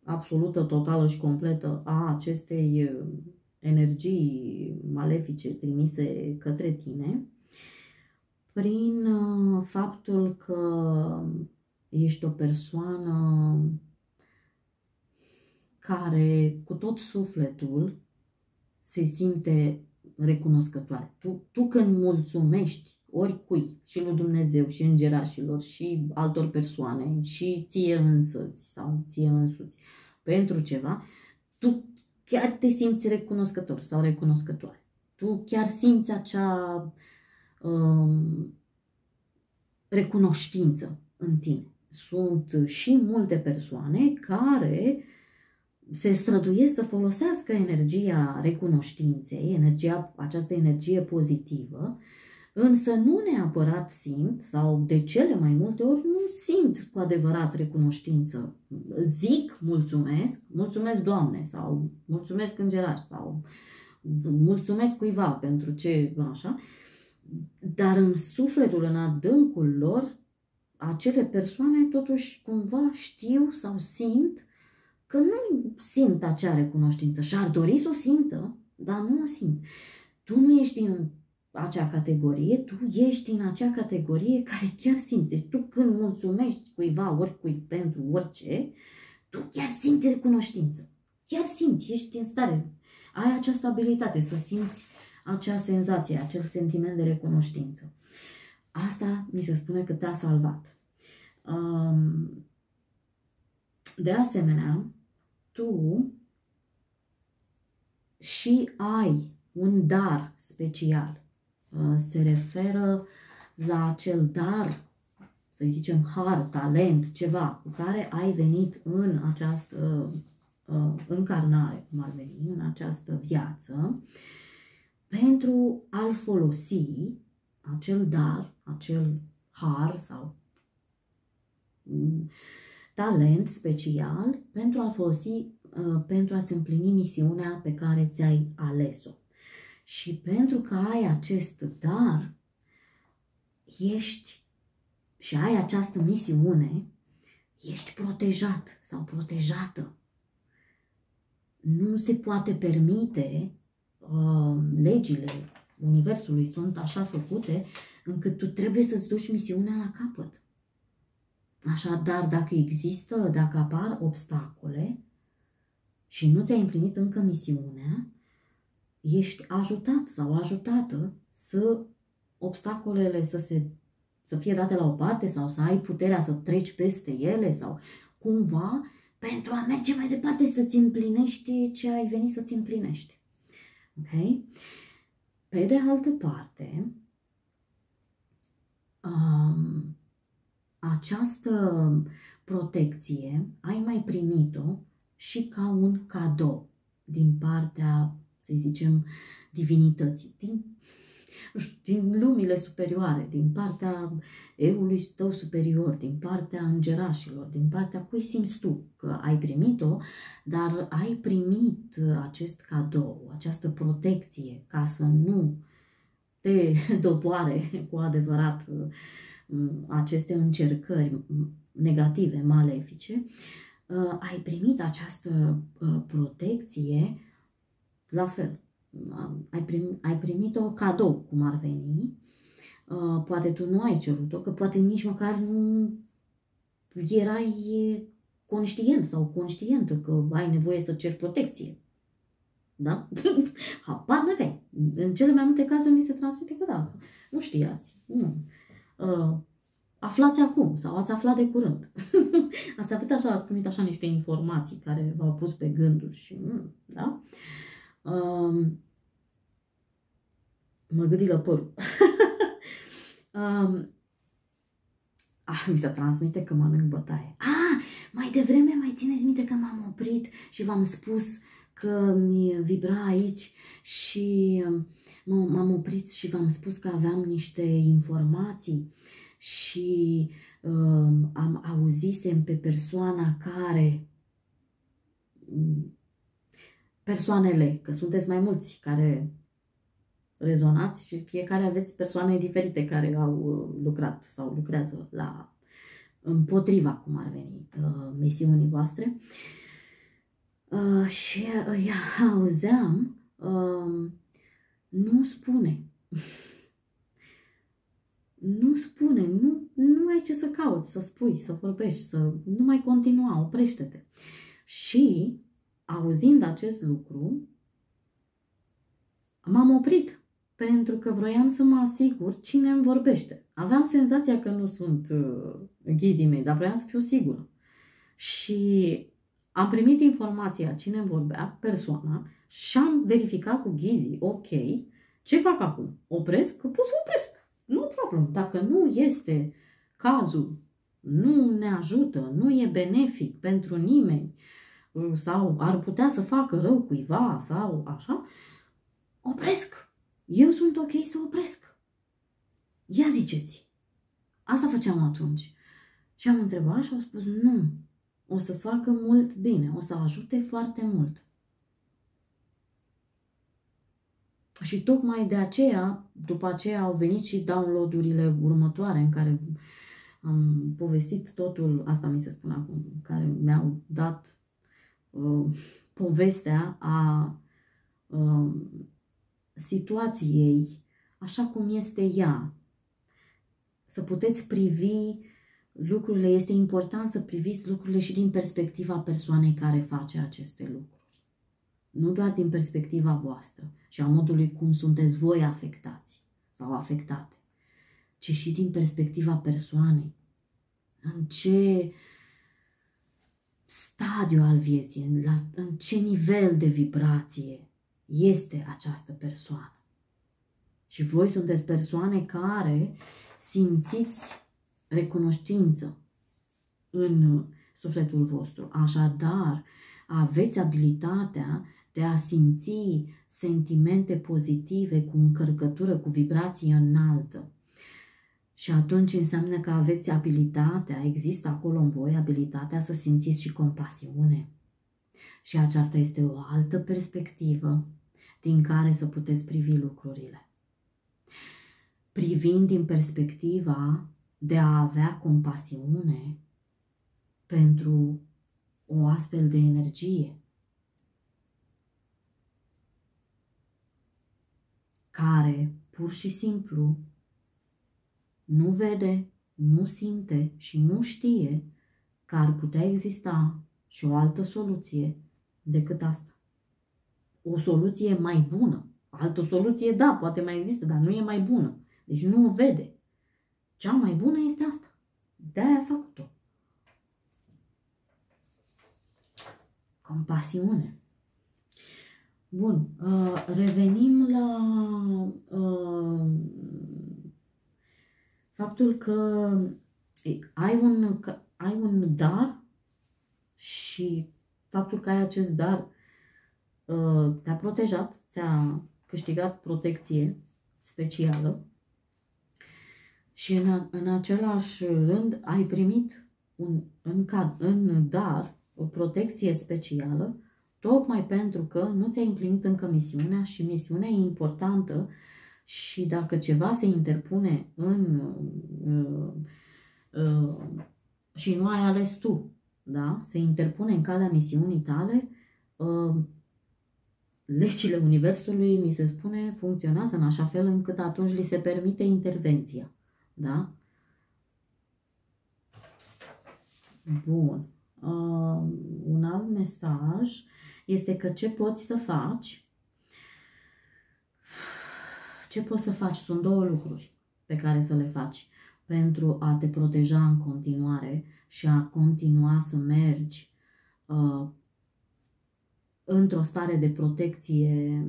absolută, totală și completă a acestei uh, energii malefice trimise către tine prin uh, faptul că ești o persoană care cu tot sufletul se simte recunoscătoare. Tu, tu când mulțumești oricui, și lui Dumnezeu, și îngerașilor, și altor persoane, și ție însăți sau ție însuți, pentru ceva, tu chiar te simți recunoscător sau recunoscătoare. Tu chiar simți acea um, recunoștință în tine. Sunt și multe persoane care se străduiesc să folosească energia recunoștinței, energia, această energie pozitivă, însă nu neapărat simt sau de cele mai multe ori nu simt cu adevărat recunoștință. Zic mulțumesc, mulțumesc Doamne sau mulțumesc îngeraș sau mulțumesc cuiva pentru ce așa, dar în sufletul, în adâncul lor, acele persoane totuși cumva știu sau simt că nu simt acea recunoștință și ar dori să o simtă, dar nu o simt. Tu nu ești din acea categorie, tu ești din acea categorie care chiar simți. Deci tu când mulțumești cuiva, oricui, pentru orice, tu chiar simți recunoștință. Chiar simți, ești în stare. Ai această abilitate să simți acea senzație, acel sentiment de recunoștință. Asta mi se spune că te-a salvat. Um, de asemenea, tu și ai un dar special. Uh, se referă la acel dar, să zicem, har, talent, ceva cu care ai venit în această uh, încarnare, cum ar veni, în această viață, pentru a-l folosi, acel dar, acel har sau mm, talent special, pentru a-l folosi uh, pentru a-ți împlini misiunea pe care ți-ai ales-o. Și pentru că ai acest dar, ești și ai această misiune, ești protejat sau protejată. Nu se poate permite, uh, legile Universului sunt așa făcute, încât tu trebuie să-ți duci misiunea la capăt. Așadar, dacă există, dacă apar obstacole și nu ți-ai împlinit încă misiunea, ești ajutat sau ajutată să obstacolele să, se, să fie date la o parte sau să ai puterea să treci peste ele sau cumva pentru a merge mai departe să-ți împlinești ce ai venit să-ți împlinești. Ok? Pe de altă parte, um, această protecție ai mai primit-o și ca un cadou din partea să zicem, divinității, din, din lumile superioare, din partea eului tău superior, din partea îngerașilor, din partea cui simți tu că ai primit-o, dar ai primit acest cadou, această protecție ca să nu te doboare cu adevărat mm, aceste încercări negative, malefice, uh, ai primit această uh, protecție la fel, ai, prim, ai primit-o cadou, cum ar veni, uh, poate tu nu ai cerut-o, că poate nici măcar nu erai conștient sau conștientă că ai nevoie să ceri protecție. Da? Habar nu aveai. În cele mai multe cazuri mi se transmite că da, nu știați. Nu. Uh, aflați acum sau ați aflat de curând. ați avut așa, ați primit așa niște informații care v-au pus pe gânduri și, mm, da? Uh, Um, mă la părul. um, ah, mi se transmite că mănânc bătaie. Ah, mai devreme mai țineți minte că m-am oprit și v-am spus că mi vibra aici și m-am oprit și v-am spus că aveam niște informații și um, am auzisem pe persoana care persoanele, că sunteți mai mulți care rezonați și fiecare aveți persoane diferite care au uh, lucrat sau lucrează la împotriva, cum ar veni, uh, misiunii voastre. Uh, și ea auzeam, nu spune. nu spune, nu, nu ai ce să cauți, să spui, să vorbești, să nu mai continua, oprește-te. Și auzind acest lucru, m-am oprit pentru că vroiam să mă asigur cine îmi vorbește. Aveam senzația că nu sunt uh, ghizii mei, dar vroiam să fiu sigură. Și am primit informația cine îmi vorbea, persoana, și am verificat cu ghizii, ok, ce fac acum? Opresc? Că pot să opresc. Nu problem. Dacă nu este cazul, nu ne ajută, nu e benefic pentru nimeni, sau ar putea să facă rău cuiva sau așa, opresc. Eu sunt ok să opresc. Ia ziceți. Asta făceam atunci. Și am întrebat și au spus nu. O să facă mult bine, o să ajute foarte mult. Și tocmai de aceea, după aceea au venit și downloadurile următoare în care am povestit totul, asta mi se spune acum, care mi-au dat Uh, povestea a uh, situației așa cum este ea. Să puteți privi lucrurile, este important să priviți lucrurile și din perspectiva persoanei care face aceste lucruri. nu doar din perspectiva voastră și a modului cum sunteți voi afectați sau afectate, ci și din perspectiva persoanei. În ce stadiu al vieții, în, la, în ce nivel de vibrație este această persoană. Și voi sunteți persoane care simțiți recunoștință în sufletul vostru. Așadar, aveți abilitatea de a simți sentimente pozitive cu încărcătură, cu vibrație înaltă. Și atunci înseamnă că aveți abilitatea, există acolo în voi abilitatea să simțiți și compasiune. Și aceasta este o altă perspectivă din care să puteți privi lucrurile. Privind din perspectiva de a avea compasiune pentru o astfel de energie care pur și simplu nu vede, nu simte și nu știe că ar putea exista și o altă soluție decât asta. O soluție mai bună. Altă soluție, da, poate mai există, dar nu e mai bună. Deci nu o vede. Cea mai bună este asta. De-aia a făcut-o. Compasiune. Bun, uh, revenim la uh, faptul că ai un, că ai un dar și faptul că ai acest dar uh, te-a protejat, ți-a câștigat protecție specială și în, în același rând ai primit un, în, în dar o protecție specială tocmai pentru că nu ți-ai împlinit încă misiunea și misiunea e importantă și dacă ceva se interpune în uh, uh, și nu ai ales tu, da? se interpune în calea misiunii tale, uh, legile Universului, mi se spune, funcționează în așa fel încât atunci li se permite intervenția. Da? Bun. Uh, un alt mesaj este că ce poți să faci, ce poți să faci, sunt două lucruri pe care să le faci pentru a te proteja în continuare și a continua să mergi uh, într-o stare de protecție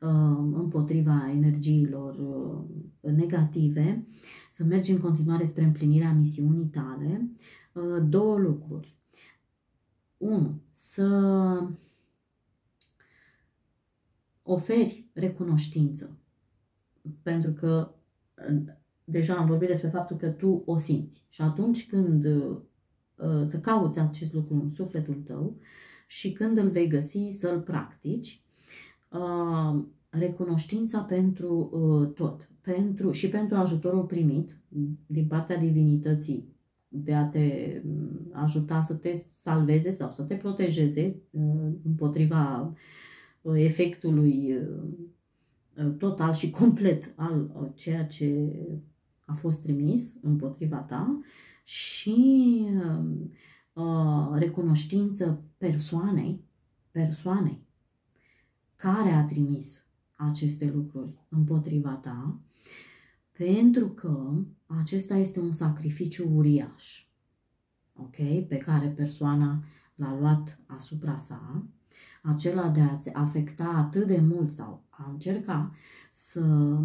uh, împotriva energiilor uh, negative, să mergi în continuare spre împlinirea misiunii tale, uh, două lucruri. Unu, să oferi recunoștință. Pentru că deja am vorbit despre faptul că tu o simți. Și atunci când uh, să cauți acest lucru în sufletul tău și când îl vei găsi, să-l practici, uh, recunoștința pentru uh, tot pentru, și pentru ajutorul primit din partea divinității de a te mm, ajuta să te salveze sau să te protejeze împotriva efectului uh, total și complet al uh, ceea ce a fost trimis împotriva ta și uh, recunoștință persoanei, persoanei care a trimis aceste lucruri împotriva ta, pentru că acesta este un sacrificiu uriaș, ok, pe care persoana l-a luat asupra sa acela de a-ți afecta atât de mult sau a încerca să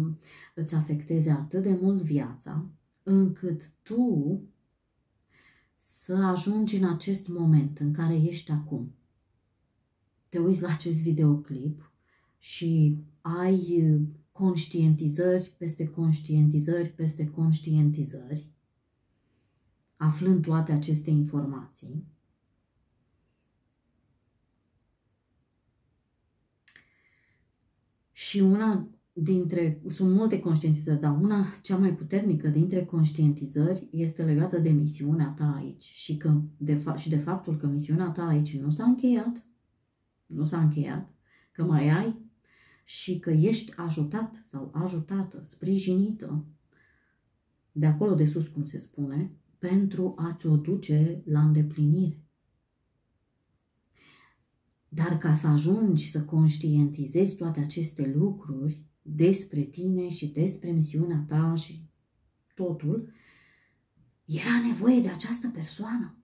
îți afecteze atât de mult viața, încât tu să ajungi în acest moment în care ești acum. Te uiți la acest videoclip și ai conștientizări peste conștientizări peste conștientizări, aflând toate aceste informații Și una dintre, sunt multe conștientizări, dar una cea mai puternică dintre conștientizări este legată de misiunea ta aici și, că, de fa- și de faptul că misiunea ta aici nu s-a încheiat, nu s-a încheiat, că mai ai și că ești ajutat sau ajutată, sprijinită de acolo de sus, cum se spune, pentru a-ți o duce la îndeplinire. Dar ca să ajungi să conștientizezi toate aceste lucruri despre tine și despre misiunea ta și totul, era nevoie de această persoană.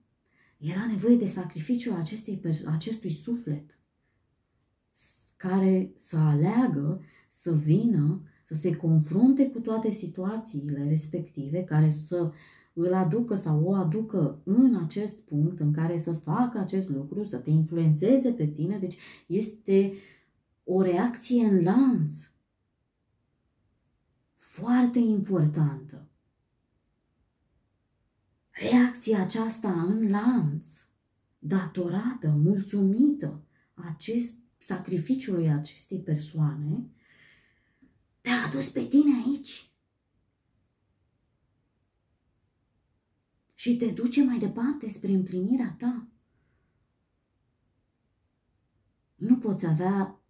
Era nevoie de sacrificiul acestei, acestui suflet care să aleagă să vină, să se confrunte cu toate situațiile respective, care să îl aducă sau o aducă în acest punct în care să facă acest lucru, să te influențeze pe tine. Deci este o reacție în lanț foarte importantă. Reacția aceasta în lanț, datorată, mulțumită acest sacrificiului acestei persoane, te-a adus pe tine aici. Și te duce mai departe spre împlinirea ta. Nu poți avea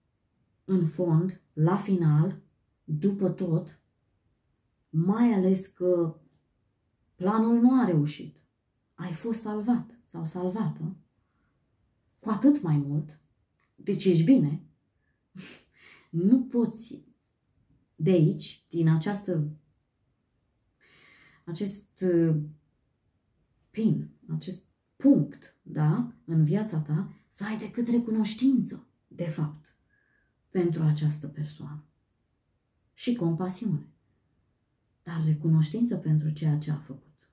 în fond, la final, după tot, mai ales că planul nu a reușit. Ai fost salvat sau salvată. Cu atât mai mult, deci ești bine, nu poți de aici, din această, acest uh, pin, acest punct, da, în viața ta, să ai decât recunoștință, de fapt, pentru această persoană. Și compasiune. Dar recunoștință pentru ceea ce a făcut.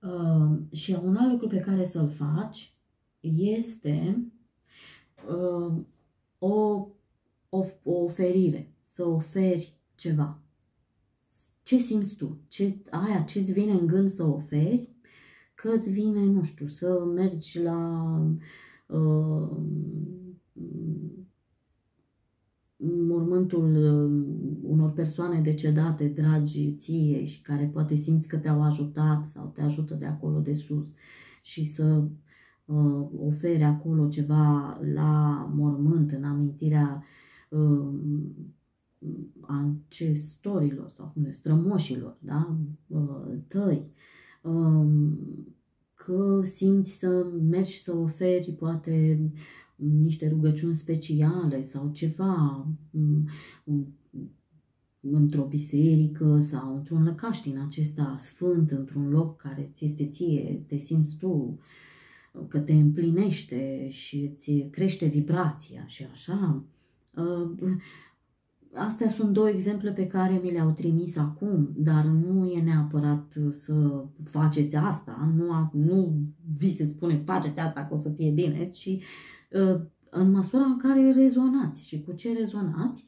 Uh, și un alt lucru pe care să-l faci este uh, o, o, o oferire, să oferi ceva. Ce simți tu? Ce, aia, ce-ți vine în gând să oferi? Că îți vine, nu știu, să mergi la uh, mormântul uh, unor persoane decedate, dragi ție și care poate simți că te-au ajutat sau te ajută de acolo de sus și să uh, ofere acolo ceva la mormânt în amintirea uh, ancestorilor sau strămoșilor da? uh, tăi. Uh, că simți să mergi să oferi poate niște rugăciuni speciale sau ceva într-o biserică sau într-un lăcaș din acesta sfânt, într-un loc care ți este ție, te simți tu că te împlinește și îți crește vibrația și așa. Uh, astea sunt două exemple pe care mi le-au trimis acum, dar nu e neapărat să faceți asta, nu, nu vi se spune faceți asta că o să fie bine, ci uh, în măsura în care rezonați și cu ce rezonați,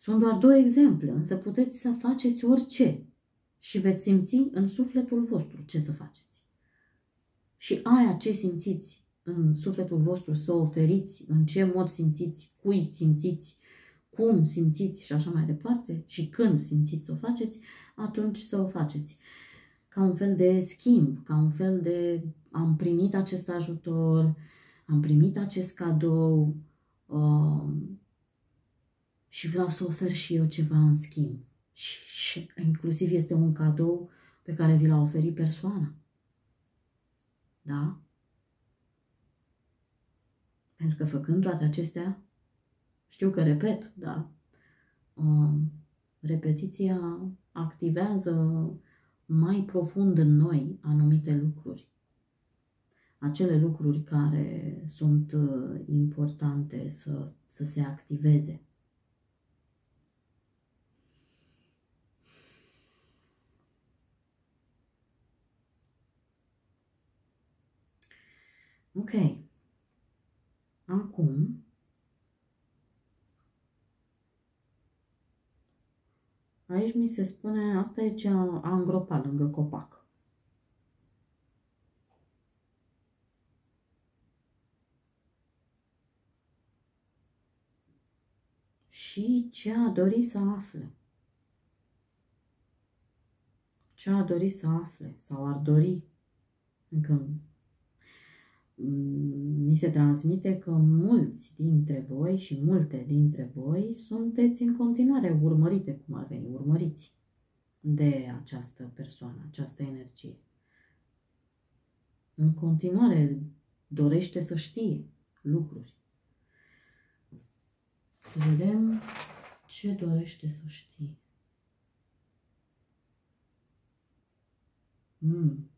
sunt doar două exemple, însă puteți să faceți orice și veți simți în sufletul vostru ce să faceți. Și aia ce simțiți în sufletul vostru să oferiți, în ce mod simțiți, cui simțiți, cum simțiți și așa mai departe și când simțiți să o faceți, atunci să o faceți. Ca un fel de schimb, ca un fel de am primit acest ajutor, am primit acest cadou um, și vreau să ofer și eu ceva în schimb. Și, și inclusiv este un cadou pe care vi l-a oferit persoana. Da? Pentru că făcând toate acestea, știu că repet, da, uh, repetiția activează mai profund în noi anumite lucruri. Acele lucruri care sunt uh, importante să, să se activeze. Ok. Acum Aici mi se spune, asta e ce a, a îngropat lângă copac. Și ce a dorit să afle. Ce a dorit să afle sau ar dori încă mi se transmite că mulți dintre voi și multe dintre voi sunteți în continuare urmărite, cum ar veni, urmăriți de această persoană, această energie. în continuare dorește să știe lucruri. Să vedem ce dorește să știe. Mm.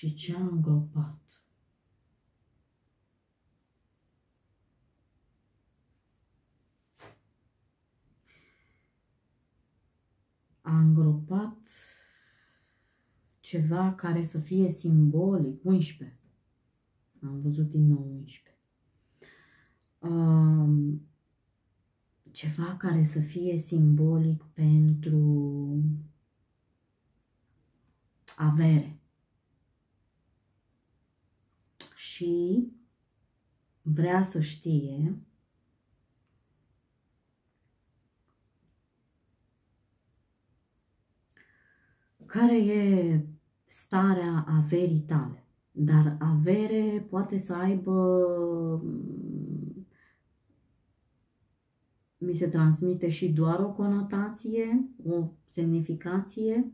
Și ce a îngropat? A îngropat ceva care să fie simbolic, 11. Am văzut din nou 11. Um, ceva care să fie simbolic pentru avere. Și vrea să știe care e starea averii tale. Dar avere poate să aibă mi se transmite și doar o conotație, o semnificație,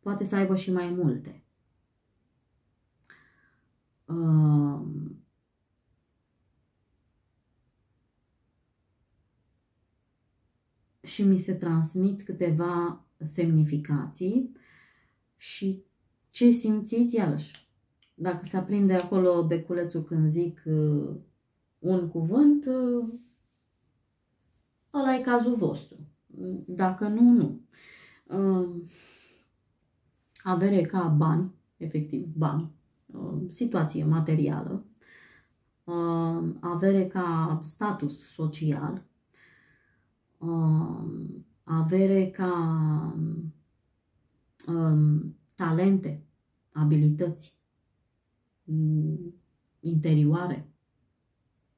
poate să aibă și mai multe. Uh, și mi se transmit câteva semnificații și ce simțiți iarăși. Dacă se aprinde acolo beculețul când zic uh, un cuvânt, uh, ăla e cazul vostru. Dacă nu, nu. Uh, avere ca bani, efectiv bani, uh, situație materială, uh, avere ca status social, avere ca um, talente, abilități mm, interioare,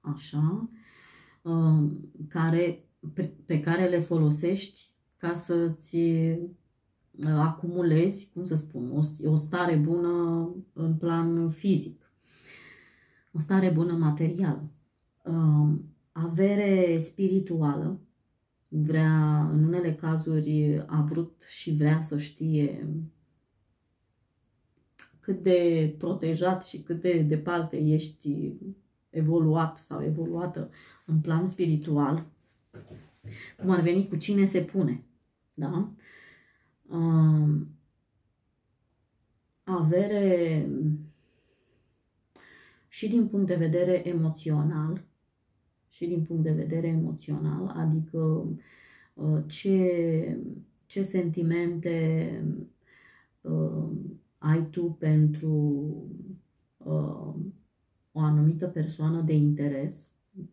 așa, care pe care le folosești ca să-ți uh, acumulezi, cum să spun, o, o stare bună în plan fizic, o stare bună materială, um, avere spirituală, vrea, în unele cazuri a vrut și vrea să știe cât de protejat și cât de departe ești evoluat sau evoluată în plan spiritual, cum ar veni cu cine se pune. Da? Uh, avere și din punct de vedere emoțional, și din punct de vedere emoțional, adică uh, ce, ce sentimente uh, ai tu pentru uh, o anumită persoană de interes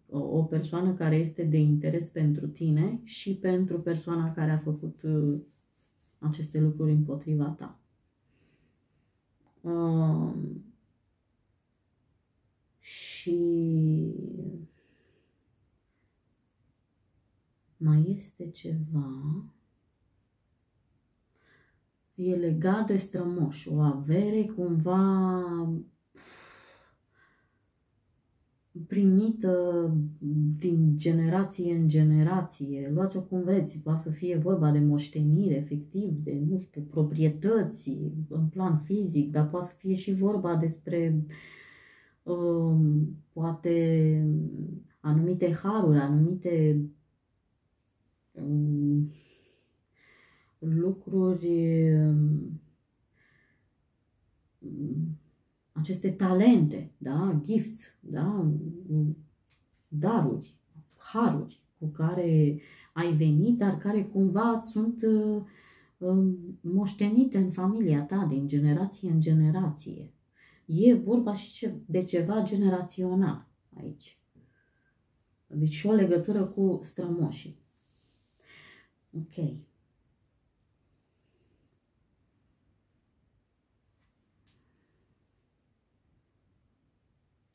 o persoană care este de interes pentru tine și pentru persoana care a făcut uh, aceste lucruri împotriva ta. Uh, și mai este ceva e legat de strămoș, o avere cumva primită din generație în generație, luați-o cum vreți, poate să fie vorba de moștenire, efectiv, de, nu știu, proprietăți în plan fizic, dar poate să fie și vorba despre um, poate anumite haruri, anumite um, lucruri um, aceste talente, da, gifts, da, daruri, haruri cu care ai venit, dar care cumva sunt uh, um, moștenite în familia ta, din generație în generație. E vorba și de ceva generațional aici. Deci și o legătură cu strămoșii. Ok.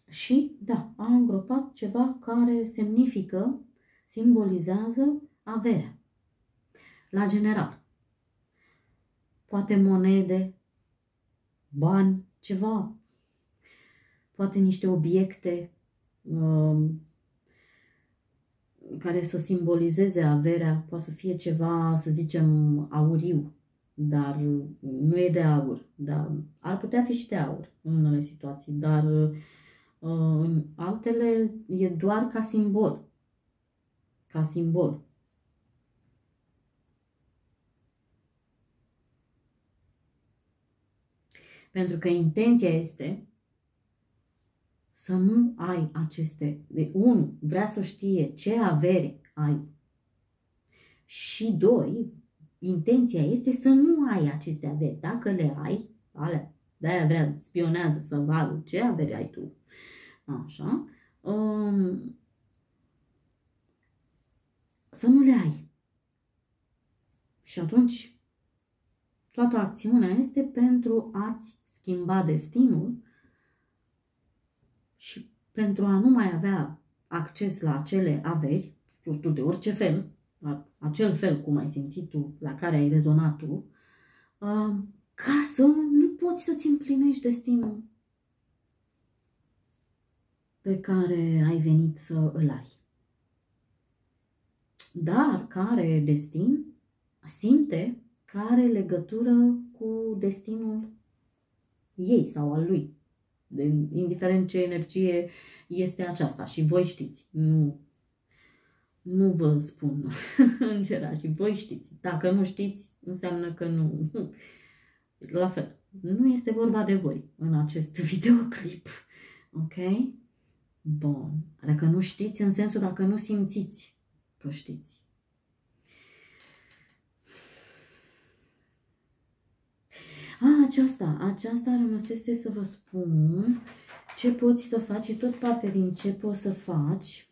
Și, da, a îngropat ceva care semnifică, simbolizează averea. La general. Poate monede, bani, ceva, poate niște obiecte, um, care să simbolizeze averea, poate să fie ceva, să zicem, auriu, dar nu e de aur. Dar ar putea fi și de aur în unele situații, dar uh, în altele e doar ca simbol. Ca simbol. Pentru că intenția este să nu ai aceste. De unu, vrea să știe ce avere ai. Și doi, intenția este să nu ai aceste averi. Dacă le ai, alea, de-aia vrea, spionează să vadă ce avere ai tu. Așa. Um, să nu le ai. Și atunci, toată acțiunea este pentru a-ți schimba destinul și pentru a nu mai avea acces la acele averi, eu știu, de orice fel, la acel fel cum ai simțit tu, la care ai rezonat tu, uh, ca să nu poți să-ți împlinești destinul pe care ai venit să îl ai. Dar care destin simte că are legătură cu destinul ei sau al lui. De, indiferent ce energie este aceasta. Și voi știți. Nu, nu vă spun și Voi știți. Dacă nu știți, înseamnă că nu. La fel. Nu este vorba de voi în acest videoclip. Ok? Bun. Dacă nu știți, în sensul dacă nu simțiți că știți. A, aceasta, aceasta rămăsese să vă spun ce poți să faci, e tot parte din ce poți să faci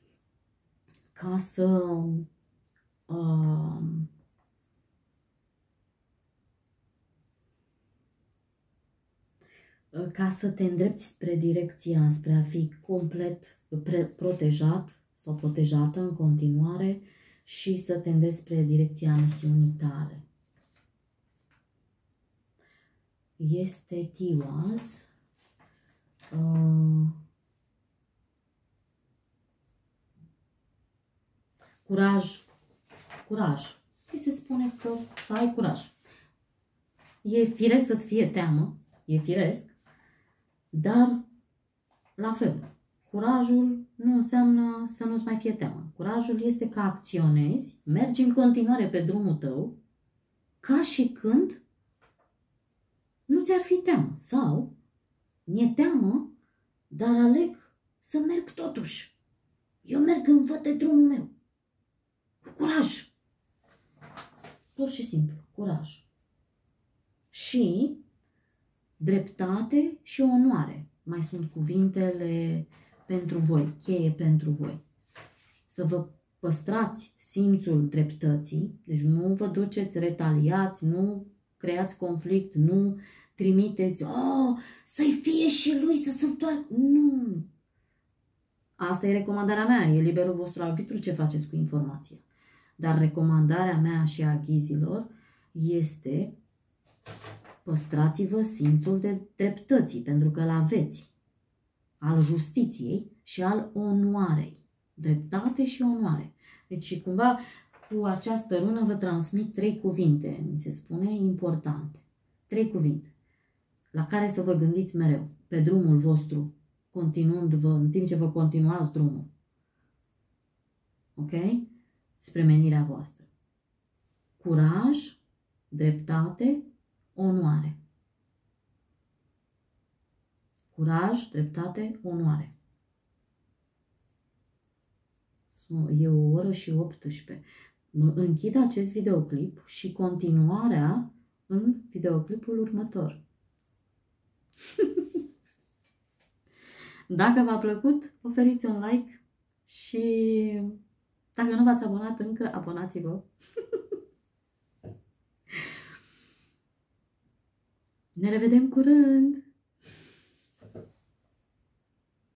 ca să uh, ca să te îndrepti spre direcția, spre a fi complet protejat sau protejată în continuare și să te îndrepti spre direcția misiunii tale. este Tiwaz. Uh, curaj. Curaj. Ți se spune că să ai curaj. E firesc să-ți fie teamă, e firesc, dar la fel, curajul nu înseamnă să nu-ți mai fie teamă. Curajul este că acționezi, mergi în continuare pe drumul tău, ca și când nu ți-ar fi teamă. Sau, mi-e teamă, dar aleg să merg totuși. Eu merg în văd de drumul meu. Cu curaj. Pur și simplu, curaj. Și dreptate și onoare. Mai sunt cuvintele pentru voi, cheie pentru voi. Să vă păstrați simțul dreptății, deci nu vă duceți retaliați, nu creați conflict, nu trimiteți, oh, să-i fie și lui să se întoarcă. Nu! Asta e recomandarea mea, e liberul vostru arbitru ce faceți cu informația. Dar recomandarea mea și a ghizilor este păstrați-vă simțul de dreptății, pentru că îl aveți, al justiției și al onoarei. Dreptate și onoare. Deci cumva cu această rună vă transmit trei cuvinte, mi se spune, importante. Trei cuvinte la care să vă gândiți mereu, pe drumul vostru, continuând-vă, în timp ce vă continuați drumul. Ok? Spre menirea voastră. Curaj, dreptate, onoare. Curaj, dreptate, onoare. E o oră și 18 închid acest videoclip și continuarea în videoclipul următor. Dacă v-a plăcut, oferiți un like și dacă nu v-ați abonat încă, abonați-vă. ne revedem curând!